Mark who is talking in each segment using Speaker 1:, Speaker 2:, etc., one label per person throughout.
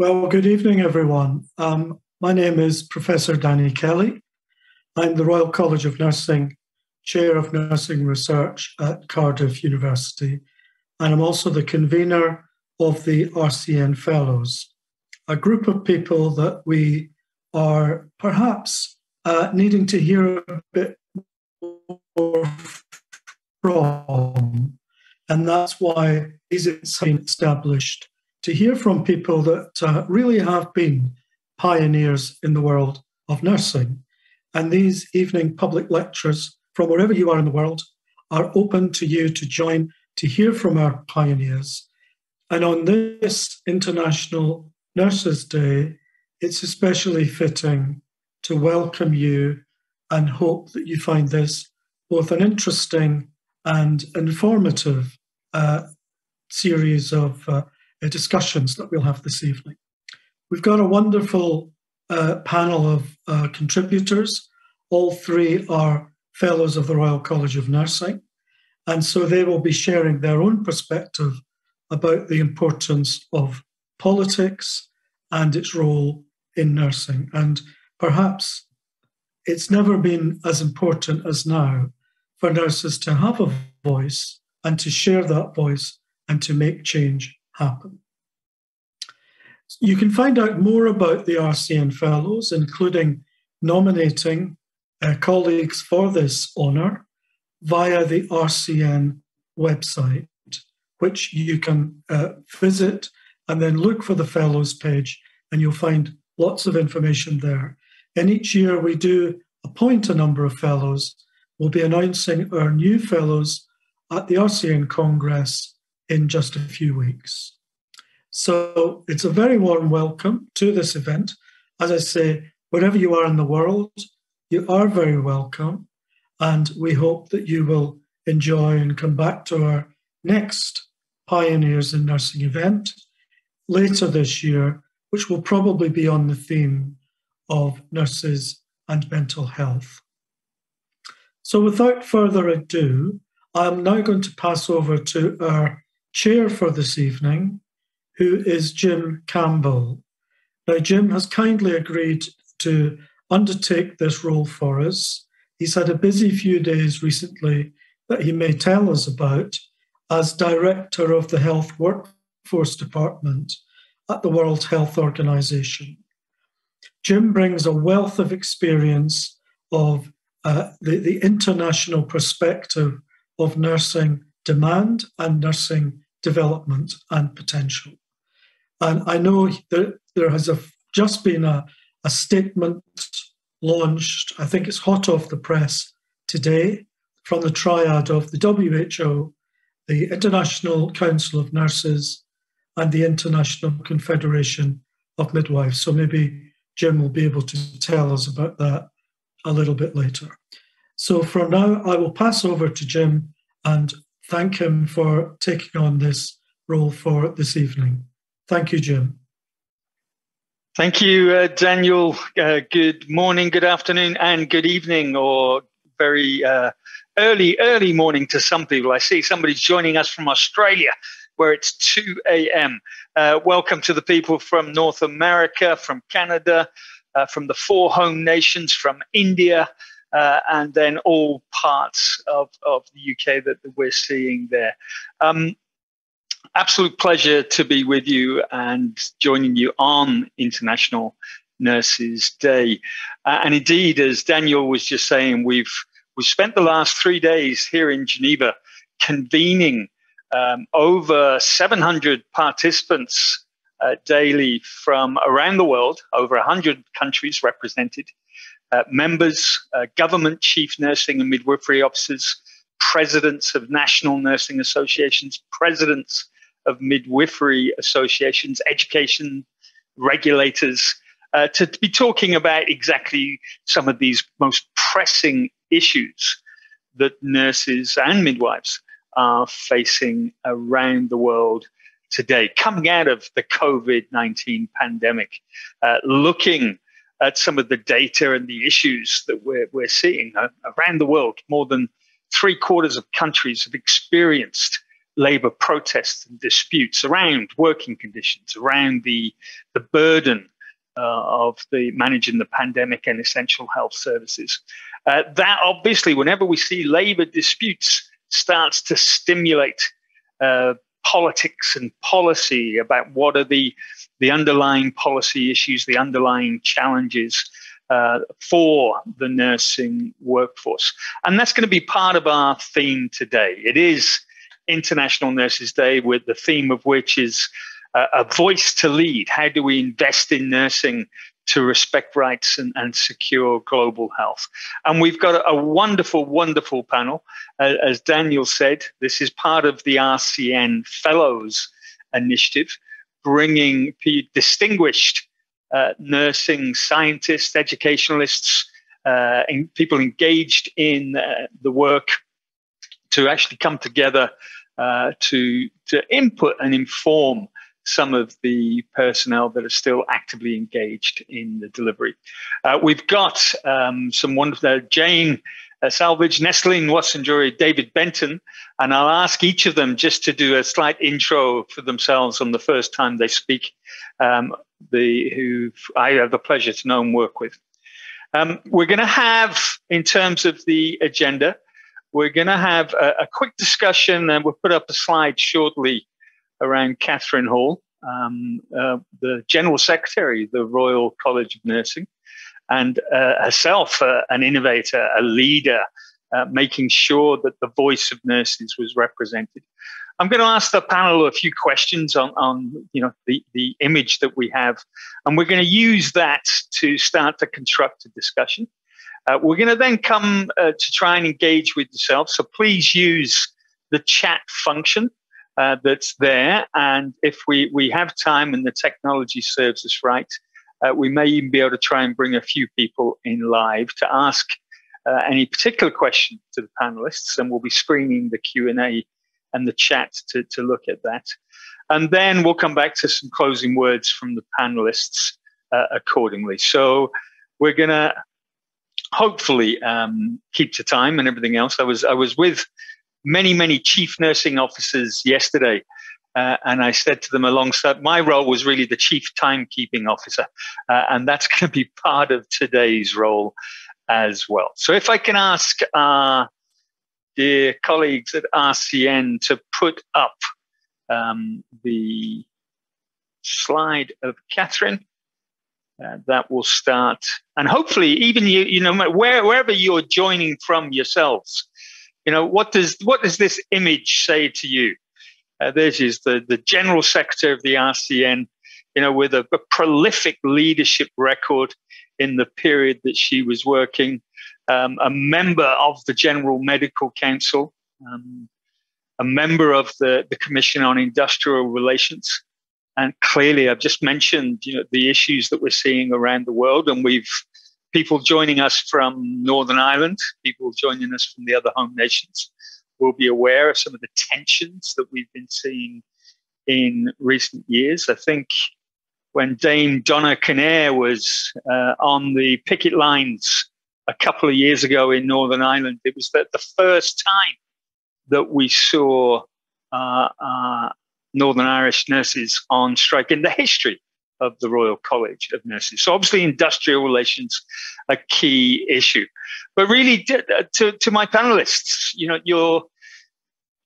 Speaker 1: Well, good evening, everyone. Um, my name is Professor Danny Kelly. I'm the Royal College of Nursing Chair of Nursing Research at Cardiff University, and I'm also the convener of the RCN Fellows, a group of people that we are perhaps uh, needing to hear a bit more from. And that's why these have been established to hear from people that uh, really have been pioneers in the world of nursing. And these evening public lectures from wherever you are in the world are open to you to join to hear from our pioneers. And on this International Nurses Day, it's especially fitting to welcome you and hope that you find this both an interesting and informative uh, series of uh, discussions that we'll have this evening. We've got a wonderful uh, panel of uh, contributors. All three are fellows of the Royal College of Nursing, and so they will be sharing their own perspective about the importance of politics and its role in nursing. And perhaps it's never been as important as now for nurses to have a voice and to share that voice and to make change happen. You can find out more about the RCN Fellows, including nominating uh, colleagues for this honour, via the RCN website, which you can uh, visit and then look for the Fellows page, and you'll find lots of information there. And each year we do appoint a number of Fellows. We'll be announcing our new Fellows at the RCN Congress in just a few weeks. So it's a very warm welcome to this event. As I say, wherever you are in the world, you are very welcome. And we hope that you will enjoy and come back to our next Pioneers in Nursing event later this year, which will probably be on the theme of nurses and mental health. So, without further ado, I'm now going to pass over to our chair for this evening, who is Jim Campbell. Now, Jim has kindly agreed to undertake this role for us. He's had a busy few days recently that he may tell us about as director of the Health Workforce Department at the World Health Organization. Jim brings a wealth of experience of uh, the, the international perspective of nursing demand and nursing development and potential. And I know that there has a, just been a, a statement launched, I think it's hot off the press today, from the triad of the WHO, the International Council of Nurses, and the International Confederation of Midwives. So maybe Jim will be able to tell us about that a little bit later. So for now, I will pass over to Jim and thank him for taking on this role for this evening. Thank you, Jim.
Speaker 2: Thank you, uh, Daniel. Uh, good morning, good afternoon, and good evening, or very uh, early, early morning to some people. I see somebody's joining us from Australia, where it's 2 a.m. Uh, welcome to the people from North America, from Canada, uh, from the four home nations, from India, uh, and then all parts of, of the UK that, that we're seeing there. Um, absolute pleasure to be with you and joining you on International Nurses Day. Uh, and indeed, as Daniel was just saying, we've we've spent the last three days here in Geneva convening um, over 700 participants uh, daily from around the world, over 100 countries represented, uh, members, uh, government chief nursing and midwifery officers, presidents of national nursing associations, presidents of midwifery associations, education regulators, uh, to be talking about exactly some of these most pressing issues that nurses and midwives are facing around the world today, coming out of the COVID 19 pandemic, uh, looking at some of the data and the issues that we're, we're seeing uh, around the world. More than three quarters of countries have experienced labor protests and disputes around working conditions, around the, the burden uh, of the managing the pandemic and essential health services. Uh, that obviously, whenever we see labor disputes, starts to stimulate uh, politics and policy about what are the the underlying policy issues, the underlying challenges uh, for the nursing workforce. And that's going to be part of our theme today. It is International Nurses Day, with the theme of which is uh, a voice to lead. How do we invest in nursing to respect rights and, and secure global health? And we've got a, wonderful, wonderful panel. Uh, as Daniel said, this is part of the RCN Fellows Initiative, bringing distinguished uh, nursing scientists, educationalists, uh, people engaged in uh, the work to actually come together uh, to to input and inform some of the personnel that are still actively engaged in the delivery. Uh, we've got um, some wonderful uh, Jane uh, Salvage, Neslyn Watson-Druée, David Benton, and I'll ask each of them just to do a slight intro for themselves on the first time they speak, um, the, who I have the pleasure to know and work with. Um, we're going to have, in terms of the agenda, we're going to have a, a, quick discussion, and we'll put up a slide shortly around Catherine Hall, um, uh, the General Secretary of the Royal College of Nursing, and uh, herself uh, an innovator, a leader, uh, making sure that the voice of nurses was represented. I'm going to ask the panel a few questions on, on you know, the, the image that we have, and we're going to use that to start to construct a discussion. Uh, we're going to then come uh, to try and engage with yourself. So please use the chat function uh, that's there. And if we, we have time and the technology serves us right, uh, we may even be able to try and bring a few people in live to ask uh, any particular question to the panelists. And we'll be screening the Q&A and the chat to, to look at that. And then we'll come back to some closing words from the panelists uh, accordingly. So we're going to hopefully um, keep to time and everything else. I was I was with many many chief nursing officers yesterday, uh, and I said to them alongside my role was really the chief timekeeping officer, uh, and that's going to be part of today's role as well. So if I can ask our dear colleagues at RCN to put up um, the slide of Catherine uh, that will start, and hopefully, even you, you know, where, wherever you're joining from yourselves, you know, what does what does this image say to you? Uh, this is the the general secretary of the RCN, you know, with a, a prolific leadership record in the period that she was working, um, a member of the General Medical Council, um, a member of the, the Commission on Industrial Relations, and clearly, I've just mentioned you know, the issues that we're seeing around the world, and we've people joining us from Northern Ireland, people joining us from the other home nations will be aware of some of the tensions that we've been seeing in recent years. I think when Dame Donna Kinnair was uh, on the picket lines a couple of years ago in Northern Ireland, it was the, the first time that we saw uh, uh, Northern Irish nurses on strike in the history of the Royal College of Nurses. So obviously, industrial relations a key issue. But really, uh, to, to my panelists, you know, you're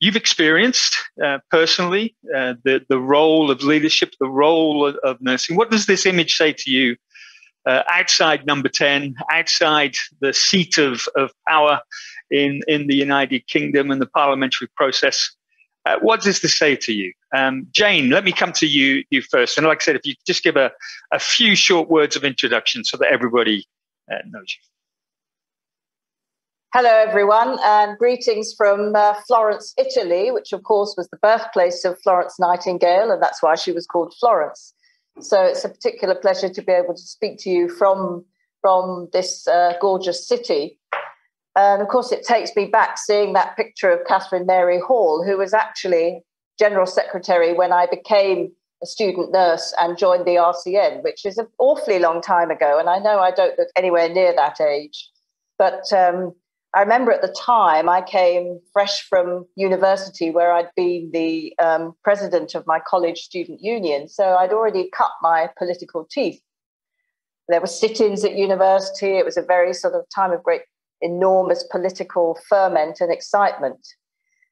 Speaker 2: you've experienced uh, personally uh, the the role of leadership, the role of, of, nursing. What does this image say to you? Uh, outside number 10, outside the seat of, of power in, in the United Kingdom and the parliamentary process, uh, what does this say to you? Um, Jane, let me come to you, you first. And like I said, if you just give a, a few short words of introduction so that everybody uh, knows you.
Speaker 3: Hello, everyone, and greetings from uh, Florence, Italy, which, of course, was the birthplace of Florence Nightingale, and that's why she was called Florence. So it's a particular pleasure to be able to speak to you from, from this uh, gorgeous city. And of course, it takes me back seeing that picture of Catherine Mary Hall, who was actually General Secretary when I became a student nurse and joined the RCN, which is an awfully long time ago. And I know I don't look anywhere near that age. But um, I remember at the time I came fresh from university where I'd been the um, president of my college student union. So I'd already cut my political teeth. There were sit ins at university. It was a very sort of time of great, enormous political ferment and excitement.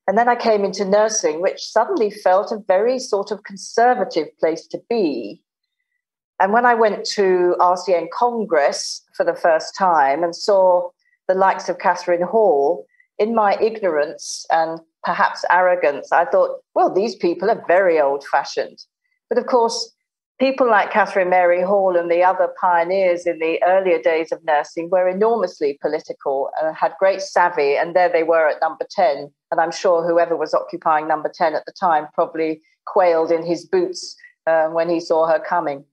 Speaker 3: And then I came into nursing, which suddenly felt a very sort of conservative place to be. And when I went to RCN Congress for the first time and saw the likes of Catherine Hall, in my ignorance and perhaps arrogance, I thought, well, these people are very old fashioned. But of course, people like Catherine Mary Hall and the other pioneers in the earlier days of nursing were enormously political and had great savvy. And there they were at number 10. And I'm sure whoever was occupying number 10 at the time probably quailed in his boots uh, when he saw her coming.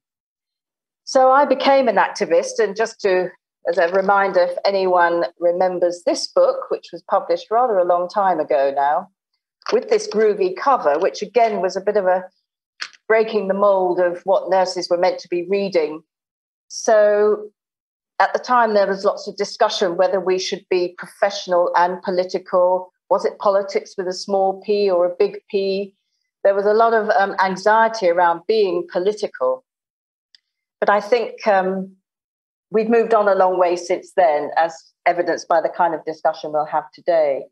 Speaker 3: So I became an activist. And just to as a reminder, if anyone remembers this book, which was published rather a long time ago now, with this groovy cover, which again was a bit of a breaking the mold of what nurses were meant to be reading. So at the time, there was lots of discussion whether we should be professional and political. Was it politics with a small p or a big P? There was a lot of um, anxiety around being political. But I think um, we've moved on a long way since then, as evidenced by the kind of discussion we'll have today.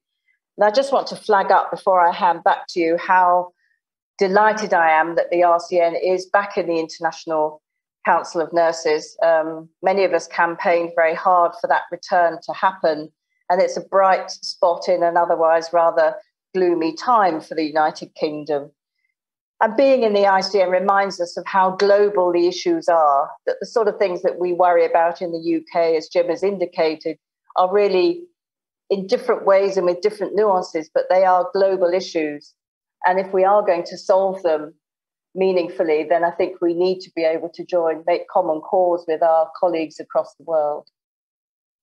Speaker 3: And I just want to flag up before I hand back to you how delighted I am that the RCN is back in the International Council of Nurses. Um, many of us campaigned very hard for that return to happen, and it's a bright spot in an otherwise rather gloomy time for the United Kingdom. And being in the ICN reminds us of how global the issues are, that the sort of things that we worry about in the UK, as Jim has indicated, are really in different ways and with different nuances, but they are global issues. And if we are going to solve them meaningfully, then I think we need to be able to join, make common cause with our colleagues across the world.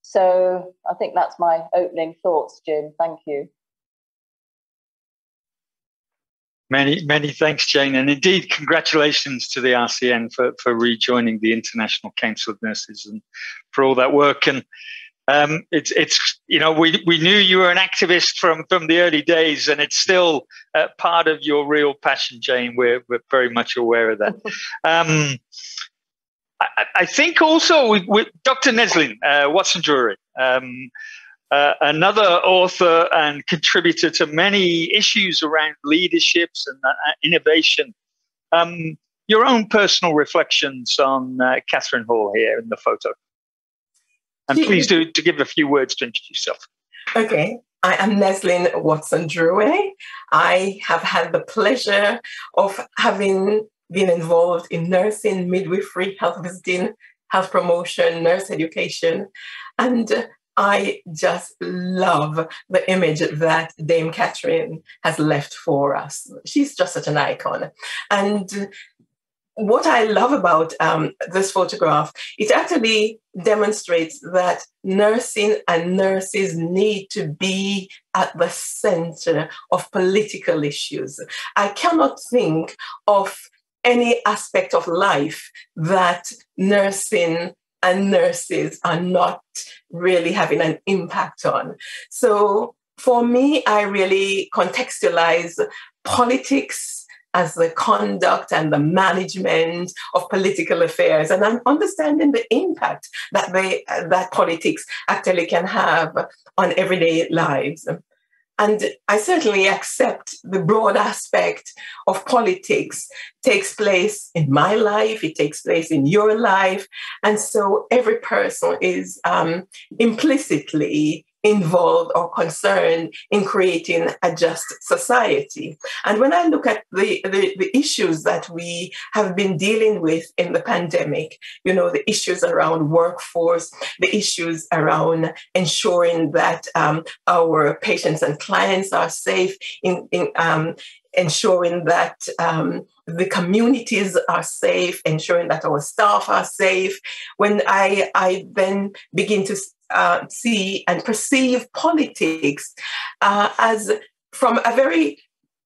Speaker 3: So I think that's my opening thoughts, Jim. Thank you.
Speaker 2: Many, many thanks, Jane. And indeed, congratulations to the RCN for, for rejoining the International Council of Nurses and for all that work. And um, it's, it's, you know, we, we knew you were an activist from, from the early days, and it's still uh, part of your real passion, Jane. We're, we're very much aware of that. Um, I, I, think also with, with Dr. Neslyn uh, Watson-Druée, um, uh, another author and contributor to many issues around leaderships and uh, innovation. Um, your own personal reflections on uh, Catherine Hall here in the photo. And please do to give a few words to introduce yourself.
Speaker 4: Okay. I am Neslyn Watson-Druée. I have had the pleasure of having been involved in nursing, midwifery, health visiting, health promotion, nurse education, and I just love the image that Dame Catherine has left for us. She's just such an icon. And what I love about um, this photograph, it actually demonstrates that nursing and nurses need to be at the center of political issues. I cannot think of any aspect of life that nursing and nurses are not really having an impact on. So for me, I really contextualize politics as the conduct and the management of political affairs and I'm understanding the impact that they that politics actually can have on everyday lives. And I certainly accept the broad aspect of politics takes place in my life, it takes place in your life. And so every person is um, implicitly involved or concerned in creating a just society. And when I look at the, the, the, issues that we have been dealing with in the pandemic, you know, the issues around workforce, the issues around ensuring that um, our patients and clients are safe, in, in um, ensuring that um, the communities are safe, ensuring that our staff are safe. When I, I then begin to uh, see and perceive politics uh, as from a very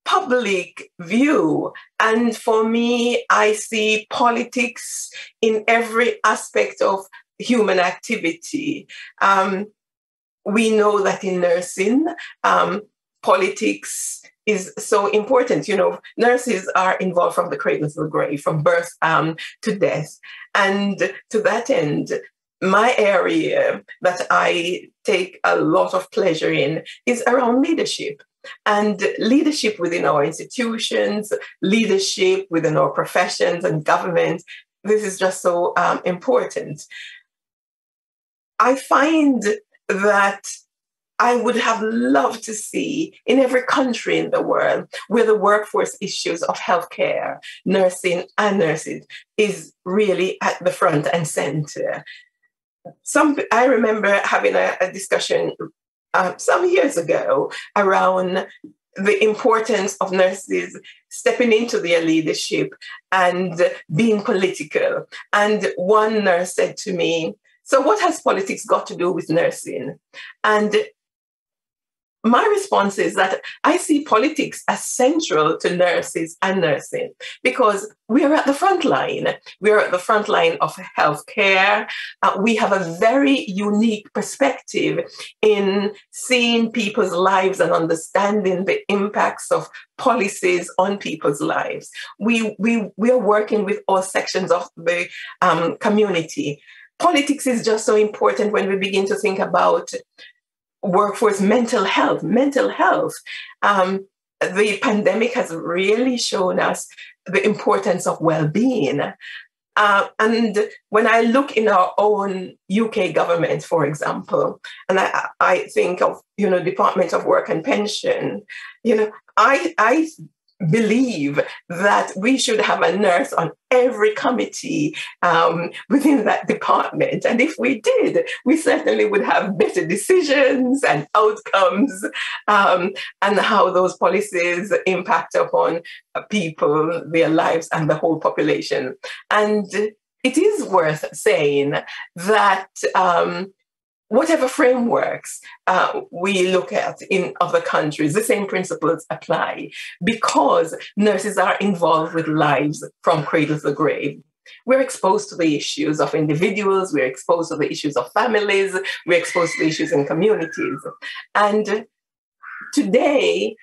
Speaker 4: public view. And for me, I see politics in every aspect of human activity. Um, we know that in nursing, um, politics is so important. You know, nurses are involved from the cradle to the grave, from birth um, to death. And to that end, my area that I take a lot of pleasure in is around leadership and leadership within our institutions, leadership within our professions and government. This is just so um, important. I find that I would have loved to see in every country in the world where the workforce issues of healthcare, nursing, and nurses is really at the front and center. Some I remember having a, a discussion uh, some years ago around the importance of nurses stepping into their leadership and being political. And one nurse said to me, so, what has politics got to do with nursing? And my response is that I see politics as central to nurses and nursing because we are at the front line. We are at the front line of healthcare. Uh, we have a very unique perspective in seeing people's lives and understanding the impacts of policies on people's lives. We, we, we are working with all sections of the um, community. Politics is just so important when we begin to think about workforce mental health. Mental health. Um, the pandemic has really shown us the importance of well-being. Uh, and when I look in our own UK government, for example, and I, I think of you know Department of Work and Pension, you know, I I believe that we should have a nurse on every committee um, within that department. And if we did, we certainly would have better decisions and outcomes um, and how those policies impact upon people, their lives, and the whole population. And it is worth saying that um, whatever frameworks uh, we look at in other countries, the same principles apply because nurses are involved with lives from cradle to grave. We're exposed to the issues of individuals, we're exposed to the issues of families, we're exposed to the issues in communities. And today,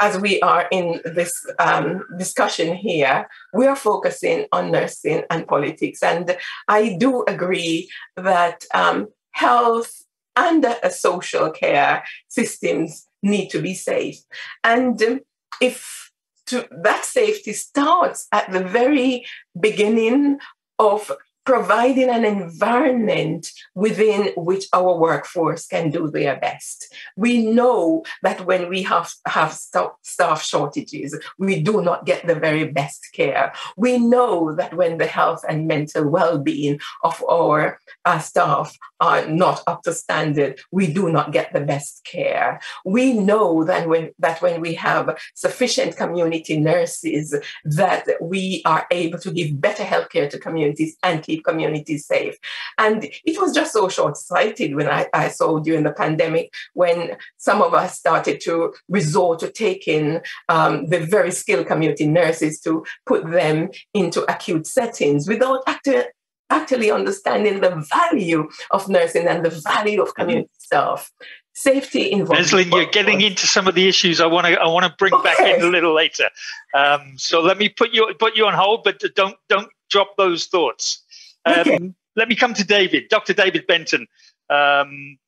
Speaker 4: as we are in this um, discussion here, we are focusing on nursing and politics. And I do agree that um, health and uh, social care systems need to be safe. And if to, that safety starts at the very beginning of providing an environment within which our workforce can do their best. We know that when we have, have staff shortages, we do not get the very best care. We know that when the health and mental well being of our uh, staff are not up to standard, we do not get the best care. We know that when, that when we have sufficient community nurses, that we are able to give better healthcare to communities and keep keep communities safe. And it was just so short sighted when I, I saw during the pandemic when some of us started to resort to taking um, the very skilled community nurses to put them into acute settings without actually actually understanding the value of nursing and the value of community staff safety involved.
Speaker 2: Neslyn, you're getting into some of the issues I want to I want to bring okay. back in a little later. Um, so let me put you put you on hold, but don't don't drop those thoughts. Um, let me come to David, Dr. David Benton. Um,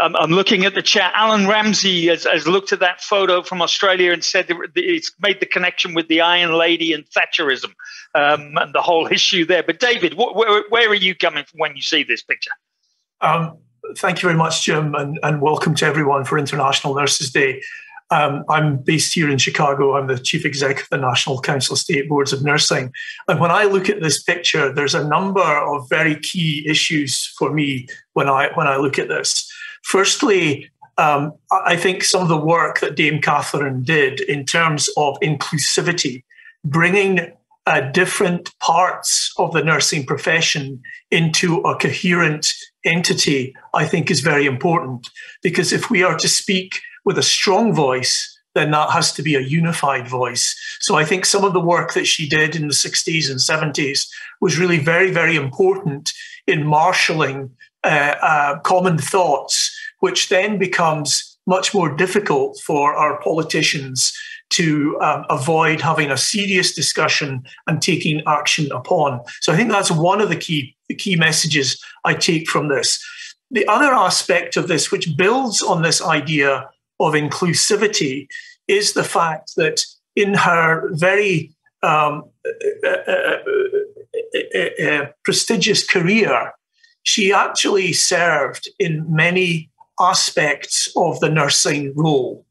Speaker 2: I'm, I'm, looking at the chat. Alan Ramsey has, has, looked at that photo from Australia and said it's made the connection with the Iron Lady and Thatcherism um, and the whole issue there. But David, wh- where, where, are you coming from when you see this picture?
Speaker 5: Um, thank you very much, Jim, and, and welcome to everyone for International Nurses Day. Um, I'm based here in Chicago. I'm the chief executive of the National Council of State Boards of Nursing. And when I look at this picture, there's a number of very key issues for me when I when I look at this. Firstly, um, I think some of the work that Dame Catherine did in terms of inclusivity, bringing uh, different parts of the nursing profession into a coherent entity, I think is very important. Because if we are to speak with a strong voice, then that has to be a unified voice. So I think some of the work that she did in the 60s and 70s was really very, very important in marshalling uh, uh, common thoughts, which then becomes much more difficult for our politicians to um, avoid having a serious discussion and taking action upon. So I think that's one of the key the key messages I take from this. The other aspect of this, which builds on this idea of inclusivity, is the fact that in her very um, uh, uh, uh, prestigious career, she actually served in many aspects of the nursing role.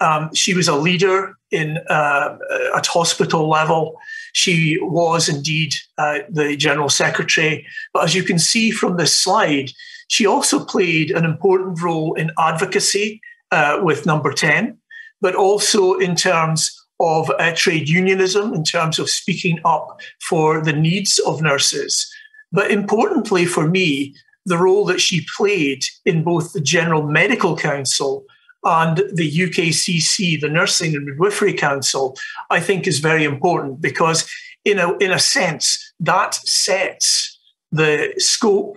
Speaker 5: Um, she was a leader in uh, at hospital level. She was indeed uh, the general secretary. But as you can see from this slide, she also played an important role in advocacy uh, with Number 10, but also in terms of uh, trade unionism, in terms of speaking up for the needs of nurses. But importantly for me, the role that she played in both the General Medical Council and the UKCC, the Nursing and Midwifery Council, I think is very important because, in a, in a sense, that sets the scope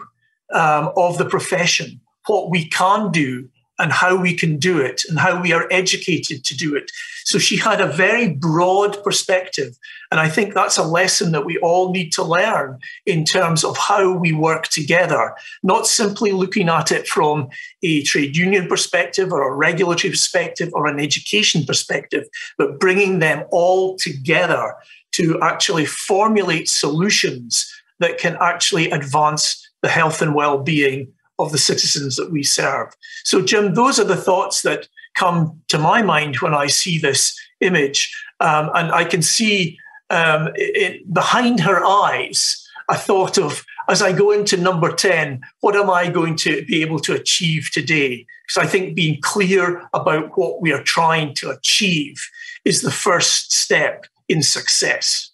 Speaker 5: um, of the profession, what we can do and how we can do it and how we are educated to do it. So she had a very broad perspective. And I think that's a lesson that we all need to learn in terms of how we work together, not simply looking at it from a trade union perspective or a regulatory perspective or an education perspective, but bringing them all together to actually formulate solutions that can actually advance the health and well being of the citizens that we serve. So, Jim, those are the thoughts that come to my mind when I see this image. Um, and I can see um, it, behind her eyes a thought of, as I go into number 10, what am I going to be able to achieve today? Because I think being clear about what we are trying to achieve is the first step in success.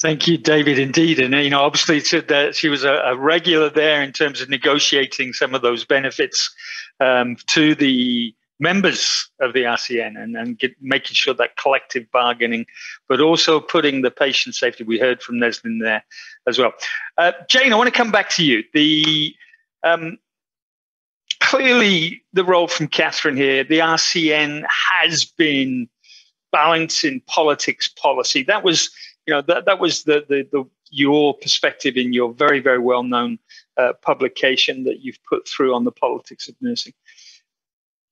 Speaker 2: Thank you, David. Indeed, and you know, obviously, she was a, a, regular there in terms of negotiating some of those benefits um, to the members of the RCN and, and get, making sure that collective bargaining, but also putting the patient safety. We heard from Neslyn there as well. Uh, Jane, I want to come back to you. The um, clearly the role from Catherine here. The RCN has been balancing politics policy. That was you know that that was the the, the your perspective in your very very well known uh, publication that you've put through on the politics of nursing.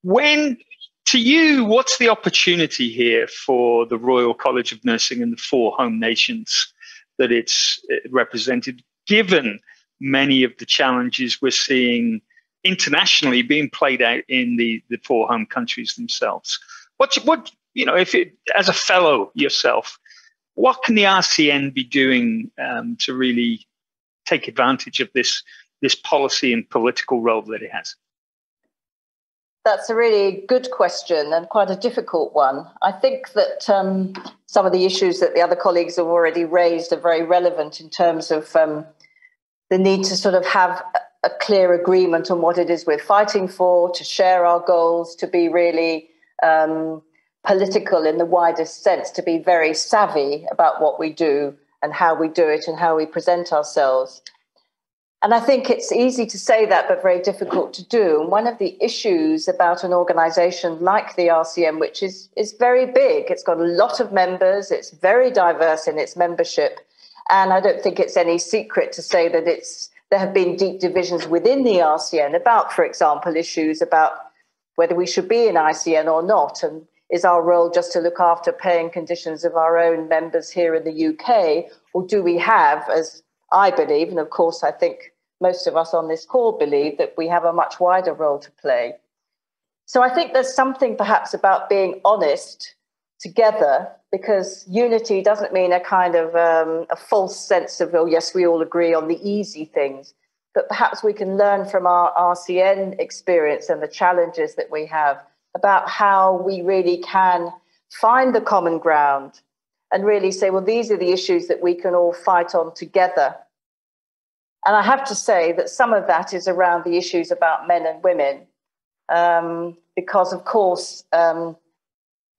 Speaker 2: When to you, what's the opportunity here for the Royal College of Nursing and the four home nations that it's represented, given many of the challenges we're seeing internationally being played out in the, the four home countries themselves? What, what you know, if it, as a fellow yourself, what can the RCN be doing um, to really take advantage of this this policy and political role that it has?
Speaker 3: That's a really good question and quite a difficult one. I think that um, some of the issues that the other colleagues have already raised are very relevant in terms of um, the need to sort of have a clear agreement on what it is we're fighting for, to share our goals, to be really um, political in the widest sense, to be very savvy about what we do and how we do it and how we present ourselves. And I think it's easy to say that, but very difficult to do. And one of the issues about an organization like the RCN, which is, is very big, it's got a lot of members, it's very diverse in its membership. And I don't think it's any secret to say that it's there have been deep divisions within the RCN about, for example, issues about whether we should be in ICN or not. And is our role just to look after paying conditions of our own members here in the UK? Or do we have, as I believe, and of course I think most of us on this call believe, that we have a much wider role to play? So I think there's something perhaps about being honest together because unity doesn't mean a kind of um, a false sense of, oh, yes, we all agree on the easy things. But perhaps we can learn from our RCN experience and the challenges that we have about how we really can find the common ground and really say, well, these are the issues that we can all fight on together. And I have to say that some of that is around the issues about men and women, um, because of course, um,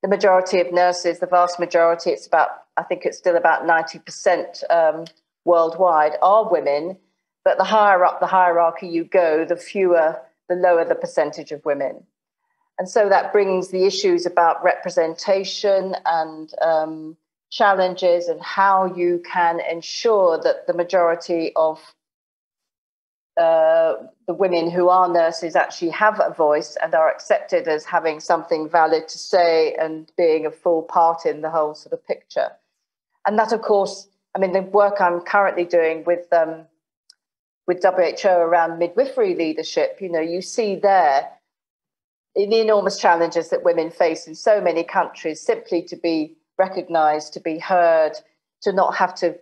Speaker 3: the majority of nurses, the vast majority, it's about, I think it's still about 90% um, worldwide are women, but the higher up the hierarchy you go, the fewer, the lower the percentage of women. And so that brings the issues about representation and um, challenges and how you can ensure that the majority of uh, the women who are nurses actually have a voice and are accepted as having something valid to say and being a full part in the whole sort of picture. And that, of course, I mean, the work I'm currently doing with um, with WHO around midwifery leadership, you know, you see there the enormous challenges that women face in so many countries simply to be recognized, to be heard, to not have to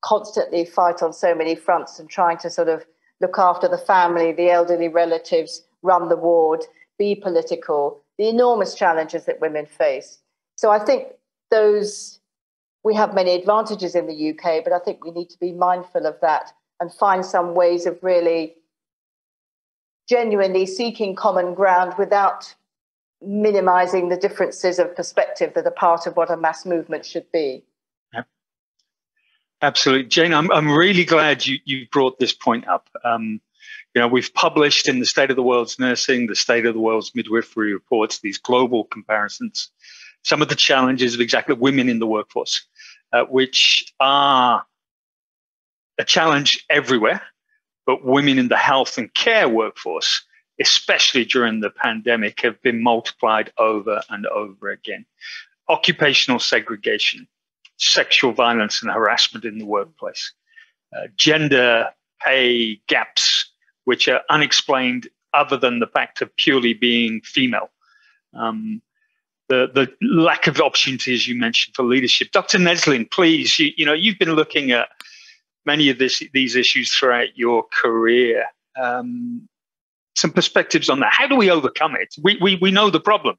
Speaker 3: constantly fight on so many fronts and trying to sort of look after the family, the elderly relatives, run the ward, be political, the enormous challenges that women face. So I think those, we have many advantages in the UK, but I think we need to be mindful of that and find some ways of really genuinely seeking common ground without minimizing the differences of perspective that are part of what a mass movement should be.
Speaker 2: Absolutely. Jane, I'm, I'm really glad you, you brought this point up. Um, you know, we've published in the State of the World's Nursing, the State of the World's Midwifery reports, these global comparisons, some of the challenges of exactly women in the workforce, uh, which are a challenge everywhere, but women in the health and care workforce, especially during the pandemic, have been multiplied over and over again. Occupational segregation, sexual violence and harassment in the workplace, uh, gender pay gaps, which are unexplained other than the fact of purely being female. Um, the, the lack of opportunities you mentioned for leadership. Dr. Neslyn, please, you, you know, you've been looking at many of this, these issues throughout your career. Um, some perspectives on that. How do we overcome it? We, we, we know the problem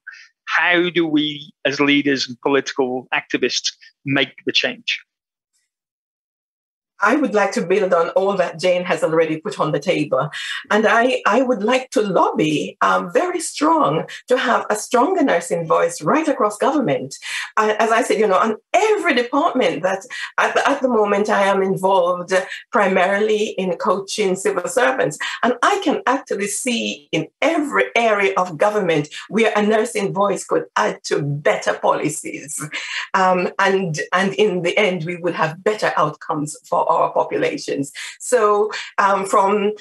Speaker 2: how do we, as leaders and political activists, make the change?
Speaker 4: I would like to build on all that Jane has already put on the table. And I, I would like to lobby um, very strong to have a stronger nursing voice right across government. As I said, you know, on every department that at the, at the moment I am involved primarily in coaching civil servants. And I can actually see in every area of government where a nursing voice could add to better policies. Um, and, and in the end, we would have better outcomes for our populations. So um, from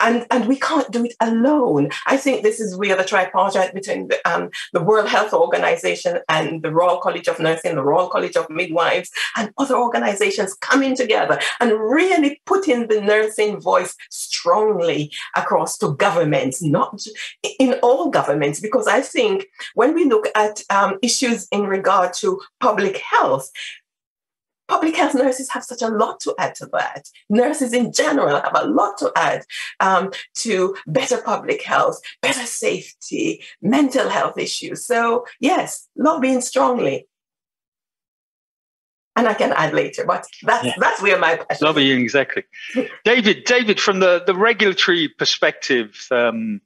Speaker 4: and and we can't do it alone. I think this is where the tripartite between the, um, the World Health Organization and the Royal College of Nursing, the Royal College of Midwives, and other organizations coming together and really putting the nursing voice strongly across to governments, not in all governments, because I think when we look at um, issues in regard to public health, public health nurses have such a lot to add to that. Nurses in general have a lot to add um, to better public health, better safety, mental health issues. So, yes, lobbying strongly. And I can add later, but that's yeah. that's where my passion.
Speaker 2: Lobbying, exactly. David, David, from the the regulatory perspective, um,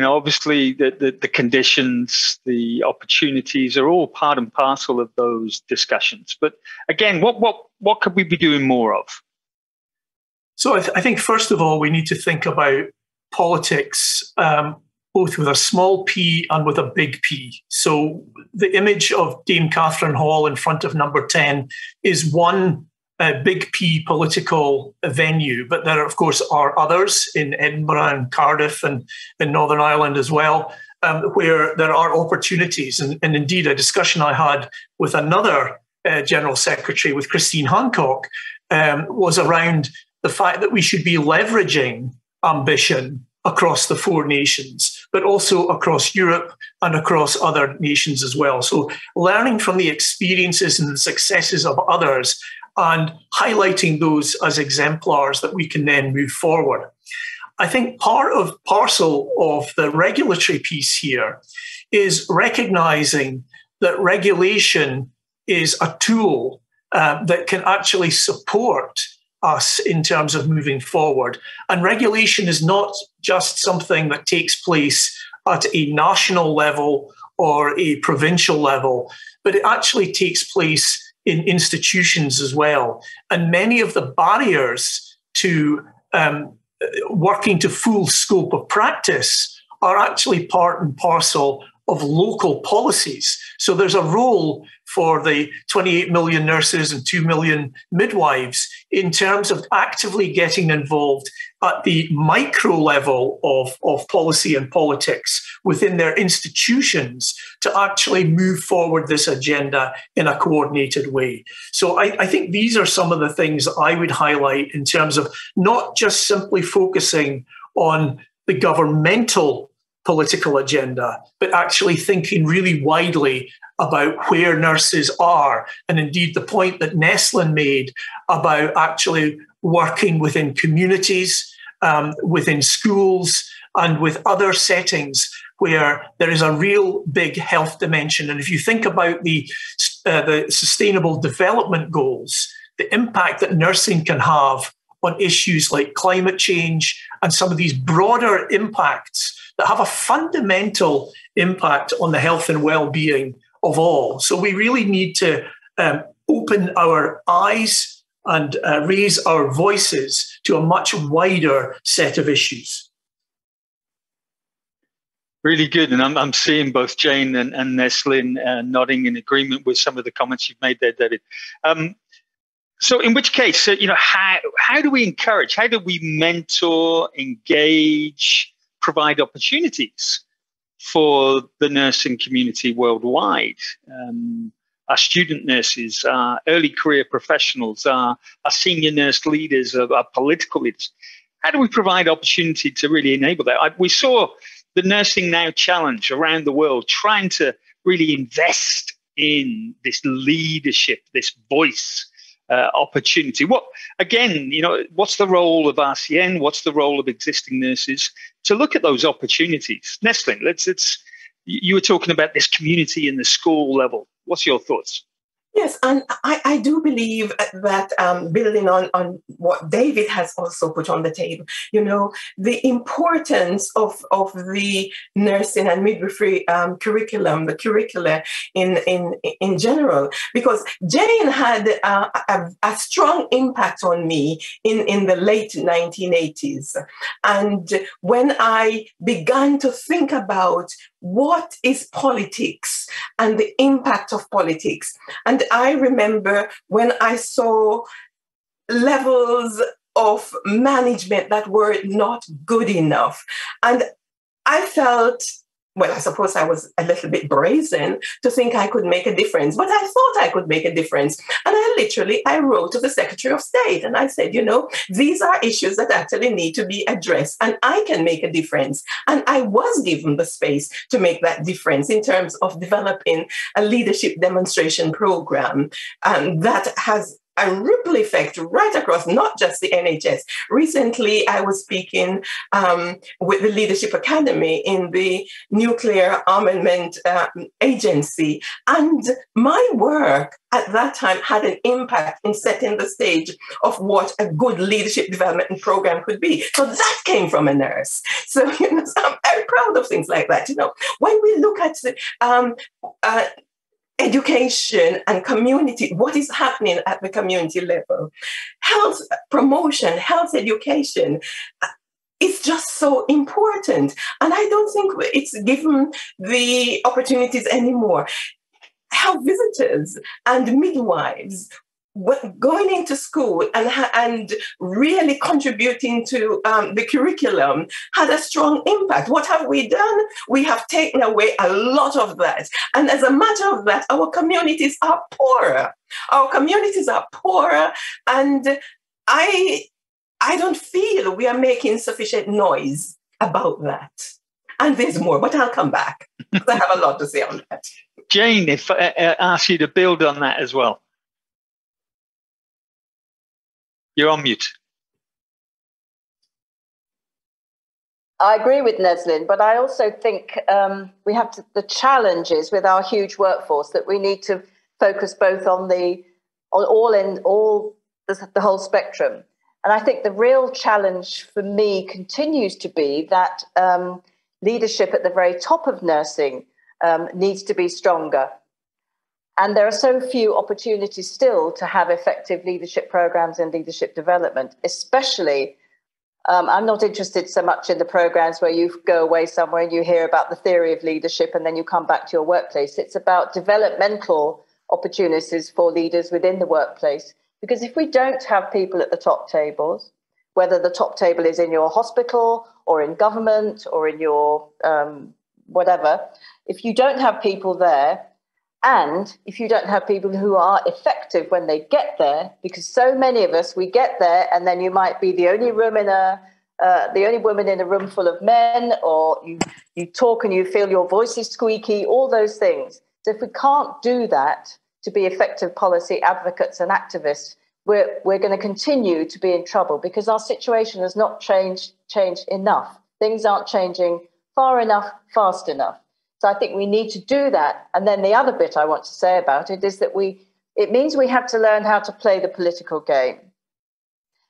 Speaker 2: know, obviously the, the, the, conditions, the opportunities are all part and parcel of those discussions. But again, what what what could we be doing more of?
Speaker 5: So I, th- I think first of all, we need to think about politics um, both with a small p and with a big P. So the image of Dame Catherine Hall in front of number 10 is one a big P political venue, but there, of course, are others in Edinburgh and Cardiff and in Northern Ireland as well, um, where there are opportunities. And, and, indeed, a discussion I had with another uh, General Secretary, with Christine Hancock, um, was around the fact that we should be leveraging ambition across the four nations, but also across Europe and across other nations as well. So, learning from the experiences and the successes of others and highlighting those as exemplars that we can then move forward. I think part of parcel of the regulatory piece here is recognizing that regulation is a tool uh, that can actually support us in terms of moving forward. And regulation is not just something that takes place at a national level or a provincial level, but it actually takes place in institutions as well. And many of the barriers to um, working to full scope of practice are actually part and parcel of local policies. So there's a role for the 28 million nurses and 2 million midwives in terms of actively getting involved at the micro level of, of policy and politics within their institutions to actually move forward this agenda in a coordinated way. So I, I think these are some of the things I would highlight in terms of not just simply focusing on the governmental political agenda, but actually thinking really widely about where nurses are. And indeed, the point that Neslyn made about actually working within communities, um, within schools, and with other settings where there is a real big health dimension. And if you think about the, uh, the sustainable development goals, the impact that nursing can have on issues like climate change and some of these broader impacts that have a fundamental impact on the health and well-being of all. So we really need to um, open our eyes and uh, raise our voices to a much wider set of issues.
Speaker 2: Really good. And I'm, I'm seeing both Jane and, and Neslyn uh, nodding in agreement with some of the comments you've made there, David. Um, so in which case, uh, you know, how, how do we encourage, how do we mentor, engage, provide opportunities for the nursing community worldwide. Um, our student nurses, our early career professionals, our, our senior nurse leaders, our political leaders. How do we provide opportunity to really enable that? I, we saw the Nursing Now Challenge around the world trying to really invest in this leadership, this voice uh, opportunity. What again, you know, what's the role of RCN? What's the role of existing nurses to look at those opportunities? Neslyn, let's let's. You were talking about this community in the school level. What's your thoughts?
Speaker 4: Yes, and I, I do believe that um, building on, on what David has also put on the table, you know, the importance of, of the nursing and midwifery um, curriculum, the curricula in, in, in general, because Jane had uh, a, a, strong impact on me in, in the late 1980s. And when I began to think about what is politics and the impact of politics. And I remember when I saw levels of management that were not good enough. And I felt well, I suppose I was a little bit brazen to think I could make a difference, but I thought I could make a difference. And I literally, I wrote to the Secretary of State and I said, you know, these are issues that actually need to be addressed and I can make a difference. And I was given the space to make that difference in terms of developing a leadership demonstration program um, that has a ripple effect right across not just the NHS. Recently, I was speaking um, with the Leadership Academy in the Nuclear Armament uh, Agency, and my work at that time had an impact in setting the stage of what a good leadership development program could be. So that came from a nurse. So you know, so I'm very proud of things like that. You know, when we look at the um, uh, education and community, what is happening at the community level. Health promotion, health education, uh, it's just so important. And I don't think it's given the opportunities anymore. Health visitors and midwives going into school and and really contributing to um, the curriculum had a strong impact. What have we done? We have taken away a lot of that, and as a matter of that, our communities are poorer. Our communities are poorer, and I I don't feel we are making sufficient noise about that. And there's more, but I'll come back because I have a lot to say on that.
Speaker 2: Jane, if I uh, ask you to build on that as well. You're on mute.
Speaker 3: I agree with Neslyn, but I also think um, we have to, the challenges with our huge workforce that we need to focus both on the on all in all the, the whole spectrum. And I think the real challenge for me continues to be that um, leadership at the very top of nursing um, needs to be stronger. And there are so few opportunities still to have effective leadership programs and leadership development, especially. Um, I'm not interested so much in the programs where you go away somewhere and you hear about the theory of leadership and then you come back to your workplace. It's about developmental opportunities for leaders within the workplace. Because if we don't have people at the top tables, whether the top table is in your hospital or in government or in your um, whatever, if you don't have people there, and if you don't have people who are effective when they get there, because so many of us, we get there and then you might be the only room in a, uh, the only woman in a room full of men, or you, you talk and you feel your voice is squeaky, all those things. So if we can't do that to be effective policy advocates and activists, we're, we're going to continue to be in trouble because our situation has not changed, changed enough. Things aren't changing far enough, fast enough. So I think we need to do that. And then the other bit I want to say about it is that we it means we have to learn how to play the political game.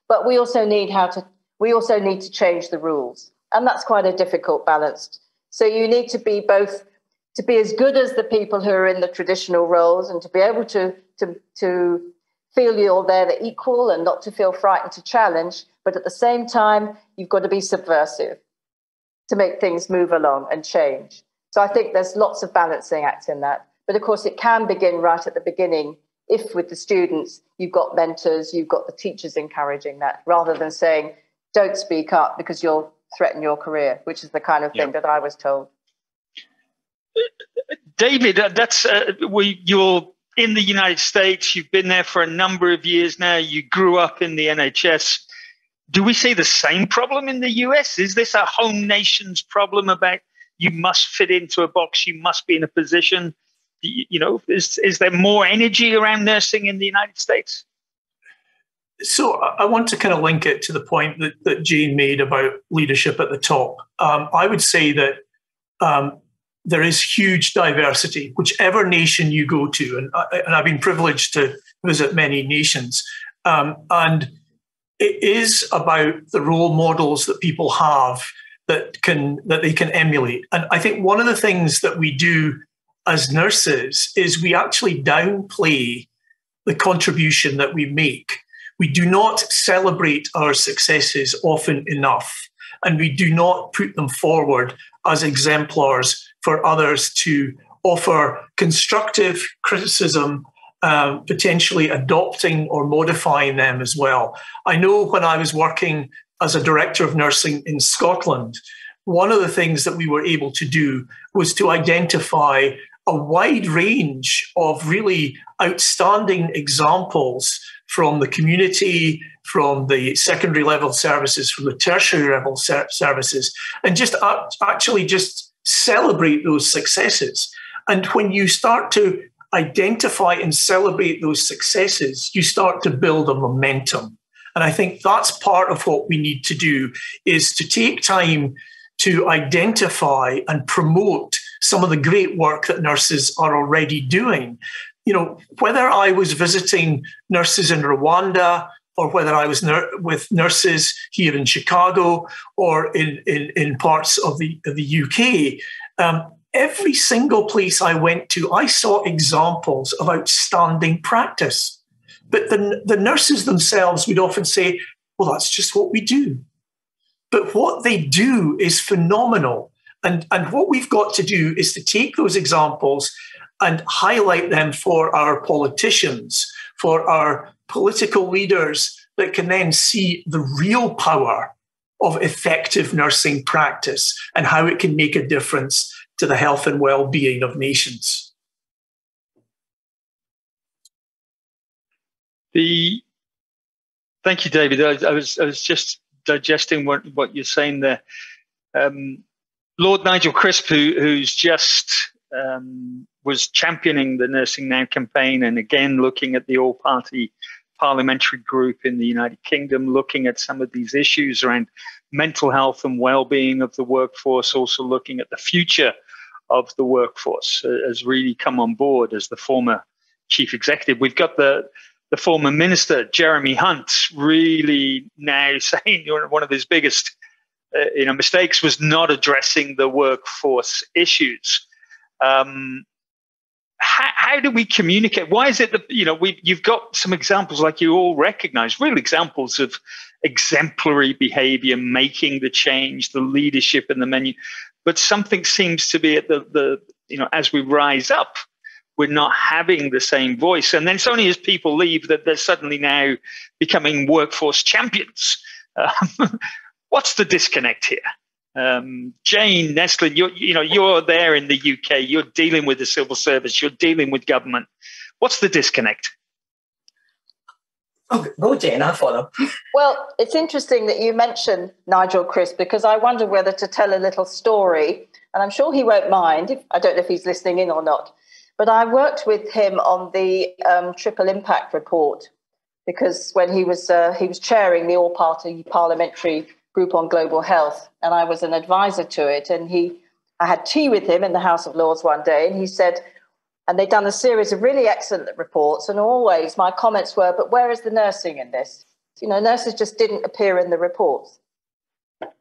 Speaker 3: But we also need how to we also need to change the rules. And that's quite a difficult balance. So you need to be both to be as good as the people who are in the traditional roles and to be able to to to feel you're there the equal and not to feel frightened to challenge, but at the same time, you've got to be subversive to make things move along and change. So I think there's lots of balancing acts in that. But of course, it can begin right at the beginning if with the students you've got mentors, you've got the teachers encouraging that, rather than saying, don't speak up because you'll threaten your career, which is the kind of thing yeah. that I was told.
Speaker 2: David, uh, that's uh, we, you're in the United States. You've been there for a number of years now. You grew up in the NHS. Do we see the same problem in the US? Is this a home nation's problem about you must fit into a box, you must be in a position. You know, is is there more energy around nursing in the United States?
Speaker 5: So I want to kind of link it to the point that, that Jane made about leadership at the top. Um, I would say that um, there is huge diversity, whichever nation you go to, and, I, and I've been privileged to visit many nations, um, and it is about the role models that people have that can that they can emulate. And I think one of the things that we do as nurses is we actually downplay the contribution that we make. We do not celebrate our successes often enough, and we do not put them forward as exemplars for others to offer constructive criticism, uh, potentially adopting or modifying them as well. I know when I was working as a director of nursing in Scotland, one of the things that we were able to do was to identify a wide range of really outstanding examples from the community, from the secondary level services, from the tertiary level ser- services, and just actually just celebrate those successes. And when you start to identify and celebrate those successes, you start to build a momentum. And I think that's part of what we need to do is to take time to identify and promote some of the great work that nurses are already doing. You know, whether I was visiting nurses in Rwanda or whether I was ner- with nurses here in Chicago or in, in, in parts of the, of the UK, um, every single place I went to, I saw examples of outstanding practice. But the, the nurses themselves would often say, well, that's just what we do. But what they do is phenomenal. And, and what we've got to do is to take those examples and highlight them for our politicians, for our political leaders that can then see the real power of effective nursing practice and how it can make a difference to the health and well being of nations.
Speaker 2: The thank you, David. I, I, was I was just digesting what what you're saying there. Um, Lord Nigel Crisp, who, who's just um, was championing the Nursing Now campaign, and again looking at the all-party parliamentary group in the United Kingdom, looking at some of these issues around mental health and well-being of the workforce, also looking at the future of the workforce, uh, has really come on board as the former chief executive. We've got the the former minister Jeremy Hunt really now saying one of his biggest uh, you know mistakes was not addressing the workforce issues. Um, how, how, do we communicate? Why is it that you know we you've got some examples like you all recognize, real examples of exemplary behavior, making the change, the leadership in the menu, but something seems to be at the the you know as we rise up, we're not having the same voice, and then it's only as people leave that they're suddenly now becoming workforce champions. Um, what's the disconnect here? Um, Jane Neslyn, you're, you know, you're there in the UK. You're dealing with the civil service. You're dealing with government. What's the disconnect?
Speaker 4: Oh, go Jane, I'll follow.
Speaker 3: well, it's interesting that you mention Nigel Crisp because I wonder whether to tell a little story, and I'm sure he won't mind. I don't know if he's listening in or not. But I worked with him on the um, Triple Impact report because when he was uh, he was chairing the all-party parliamentary group on global health, and I was an advisor to it. And he, I had tea with him in the House of Lords one day, and he said, and they'd done a series of really excellent reports, and always my comments were, but where is the nursing in this? You know, nurses just didn't appear in the reports.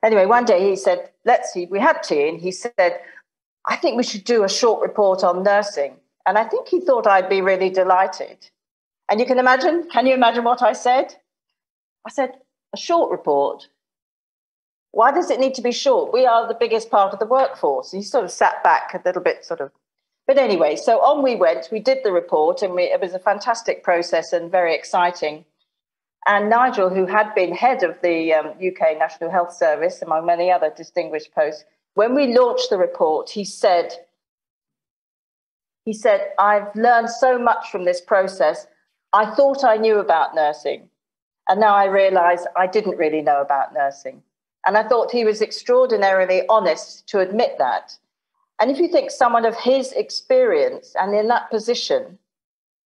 Speaker 3: Anyway, one day he said, let's see, we had tea, and he said, I think we should do a short report on nursing. And I think he thought I'd be really delighted. And you can imagine, can you imagine what I said? I said, a short report. Why does it need to be short? We are the biggest part of the workforce. He sort of sat back a little bit, sort of. But anyway, so on we went. We did the report, and we, it was a fantastic process and very exciting. And Nigel, who had been head of the um, UK National Health Service, among many other distinguished posts, when we launched the report, he said, he said, I've learned so much from this process. I thought I knew about nursing, and now I realize I didn't really know about nursing. And I thought he was extraordinarily honest to admit that. And if you think someone of his experience and in that position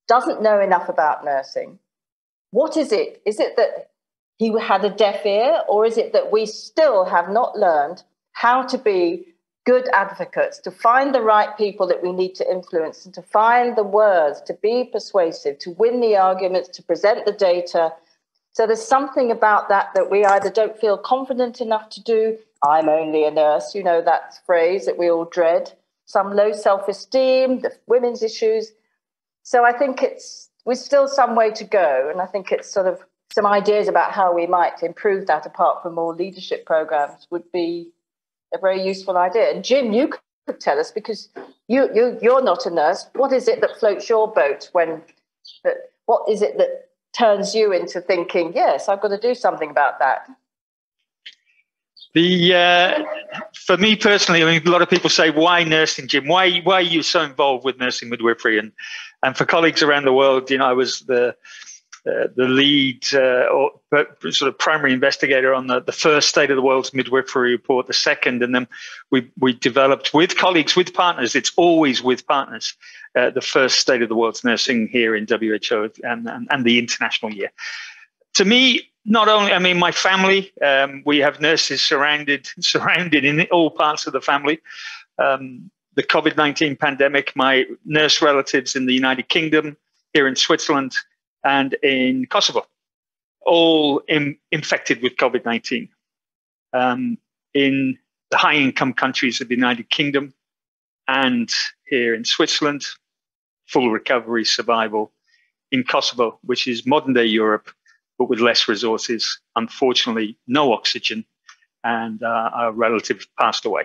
Speaker 3: doesn't know enough about nursing, what is it? Is it that he had a deaf ear, or is it that we still have not learned how to be good advocates, to find the right people that we need to influence, and to find the words, to be persuasive, to win the arguments, to present the data, so there's something about that that we either don't feel confident enough to do. I'm only a nurse, you know, that phrase that we all dread. Some low self esteem, the women's issues. So I think it's, we're still some way to go. And I think it's sort of some ideas about how we might improve that apart from more leadership programs would be a very useful idea. And Jim, you could tell us because you, you you're not a nurse. What is it that floats your boat when what is it that turns you into thinking, yes, I've got to do something about that?
Speaker 2: The uh, for me personally, I mean, a lot of people say, "Why nursing, Jim? Why why are you so involved with nursing midwifery?" And and for colleagues around the world, you know, I was the uh, the lead uh, or sort of primary investigator on the, the first state of the world's midwifery report, the second, and then we we developed with colleagues, with partners. It's always with partners. Uh, the first state of the world's nursing here in WHO and, and, and the international year. To me, not only I mean my family, um, we have nurses surrounded surrounded in all parts of the family. Um, the COVID nineteen pandemic, my nurse relatives in the United Kingdom, here in Switzerland and in Kosovo, all in, infected with COVID 19. Um, in the high income countries of the United Kingdom and here in Switzerland, full recovery, survival. In Kosovo, which is modern day Europe, but with less resources, unfortunately, no oxygen, and uh, our relative passed away.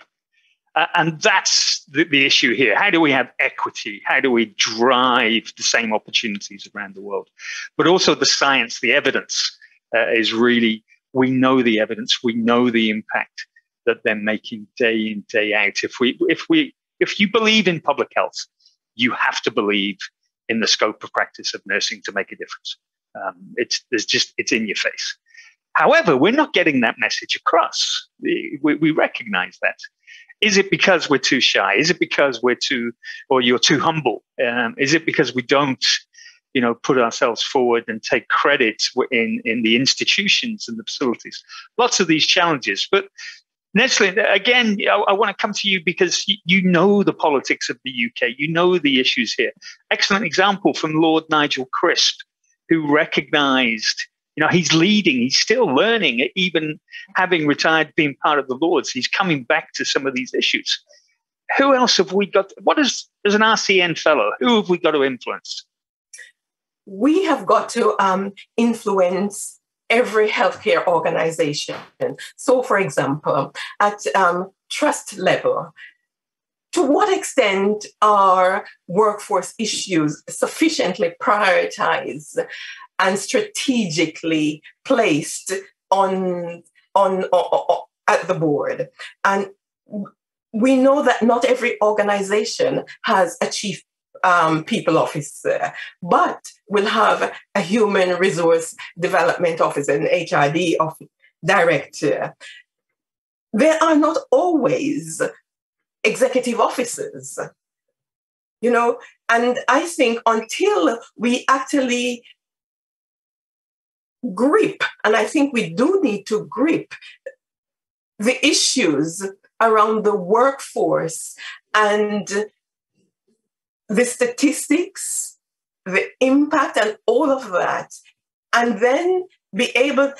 Speaker 2: Uh, and that's the, the, issue here. How do we have equity? How do we drive the same opportunities around the world? But also the science, the evidence uh, is really, we know the evidence, we know the impact that they're making day in, day out. If we, if we, if you believe in public health, you have to believe in the scope of practice of nursing to make a difference. Um, it's, there's just, it's in your face. However, we're not getting that message across. We, we recognize that. Is it because we're too shy? Is it because we're too, or you're too humble? Um, is it because we don't, you know, put ourselves forward and take credit in in the institutions and the facilities? Lots of these challenges, but Neslyn, again, I, I, want to come to you because you, you, know the politics of the UK. You know the issues here. Excellent example from Lord Nigel Crisp, who recognised you know, he's leading, he's still learning, even having retired, being part of the Lords, he's coming back to some of these issues. who else have we got? What is as an RCN fellow? Who have we got to influence?
Speaker 4: We have got to um, influence every healthcare organization. So, for example, at um, trust level, to what extent are workforce issues sufficiently prioritized and strategically placed on, on, on, at the board? And we know that not every organization has a chief um, people officer, but will have a human resource development officer, an HRD of director. There are not always executive officers, you know, and I think until we actually grip, and I think we do need to grip the issues around the workforce and the statistics, the impact, and all of that, and then be able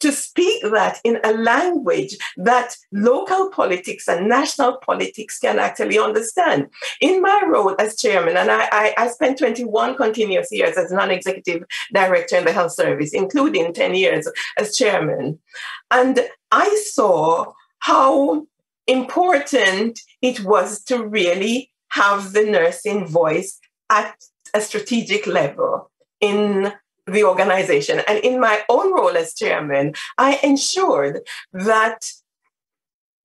Speaker 4: to speak that in a language that local politics and national politics can actually understand. In my role as chairman, and I, I, I spent 21 continuous years as non executive director in the health service, including 10 years as chairman, and I saw how important it was to really have the nursing voice at a strategic level in the organization. And in my own role as chairman, I ensured that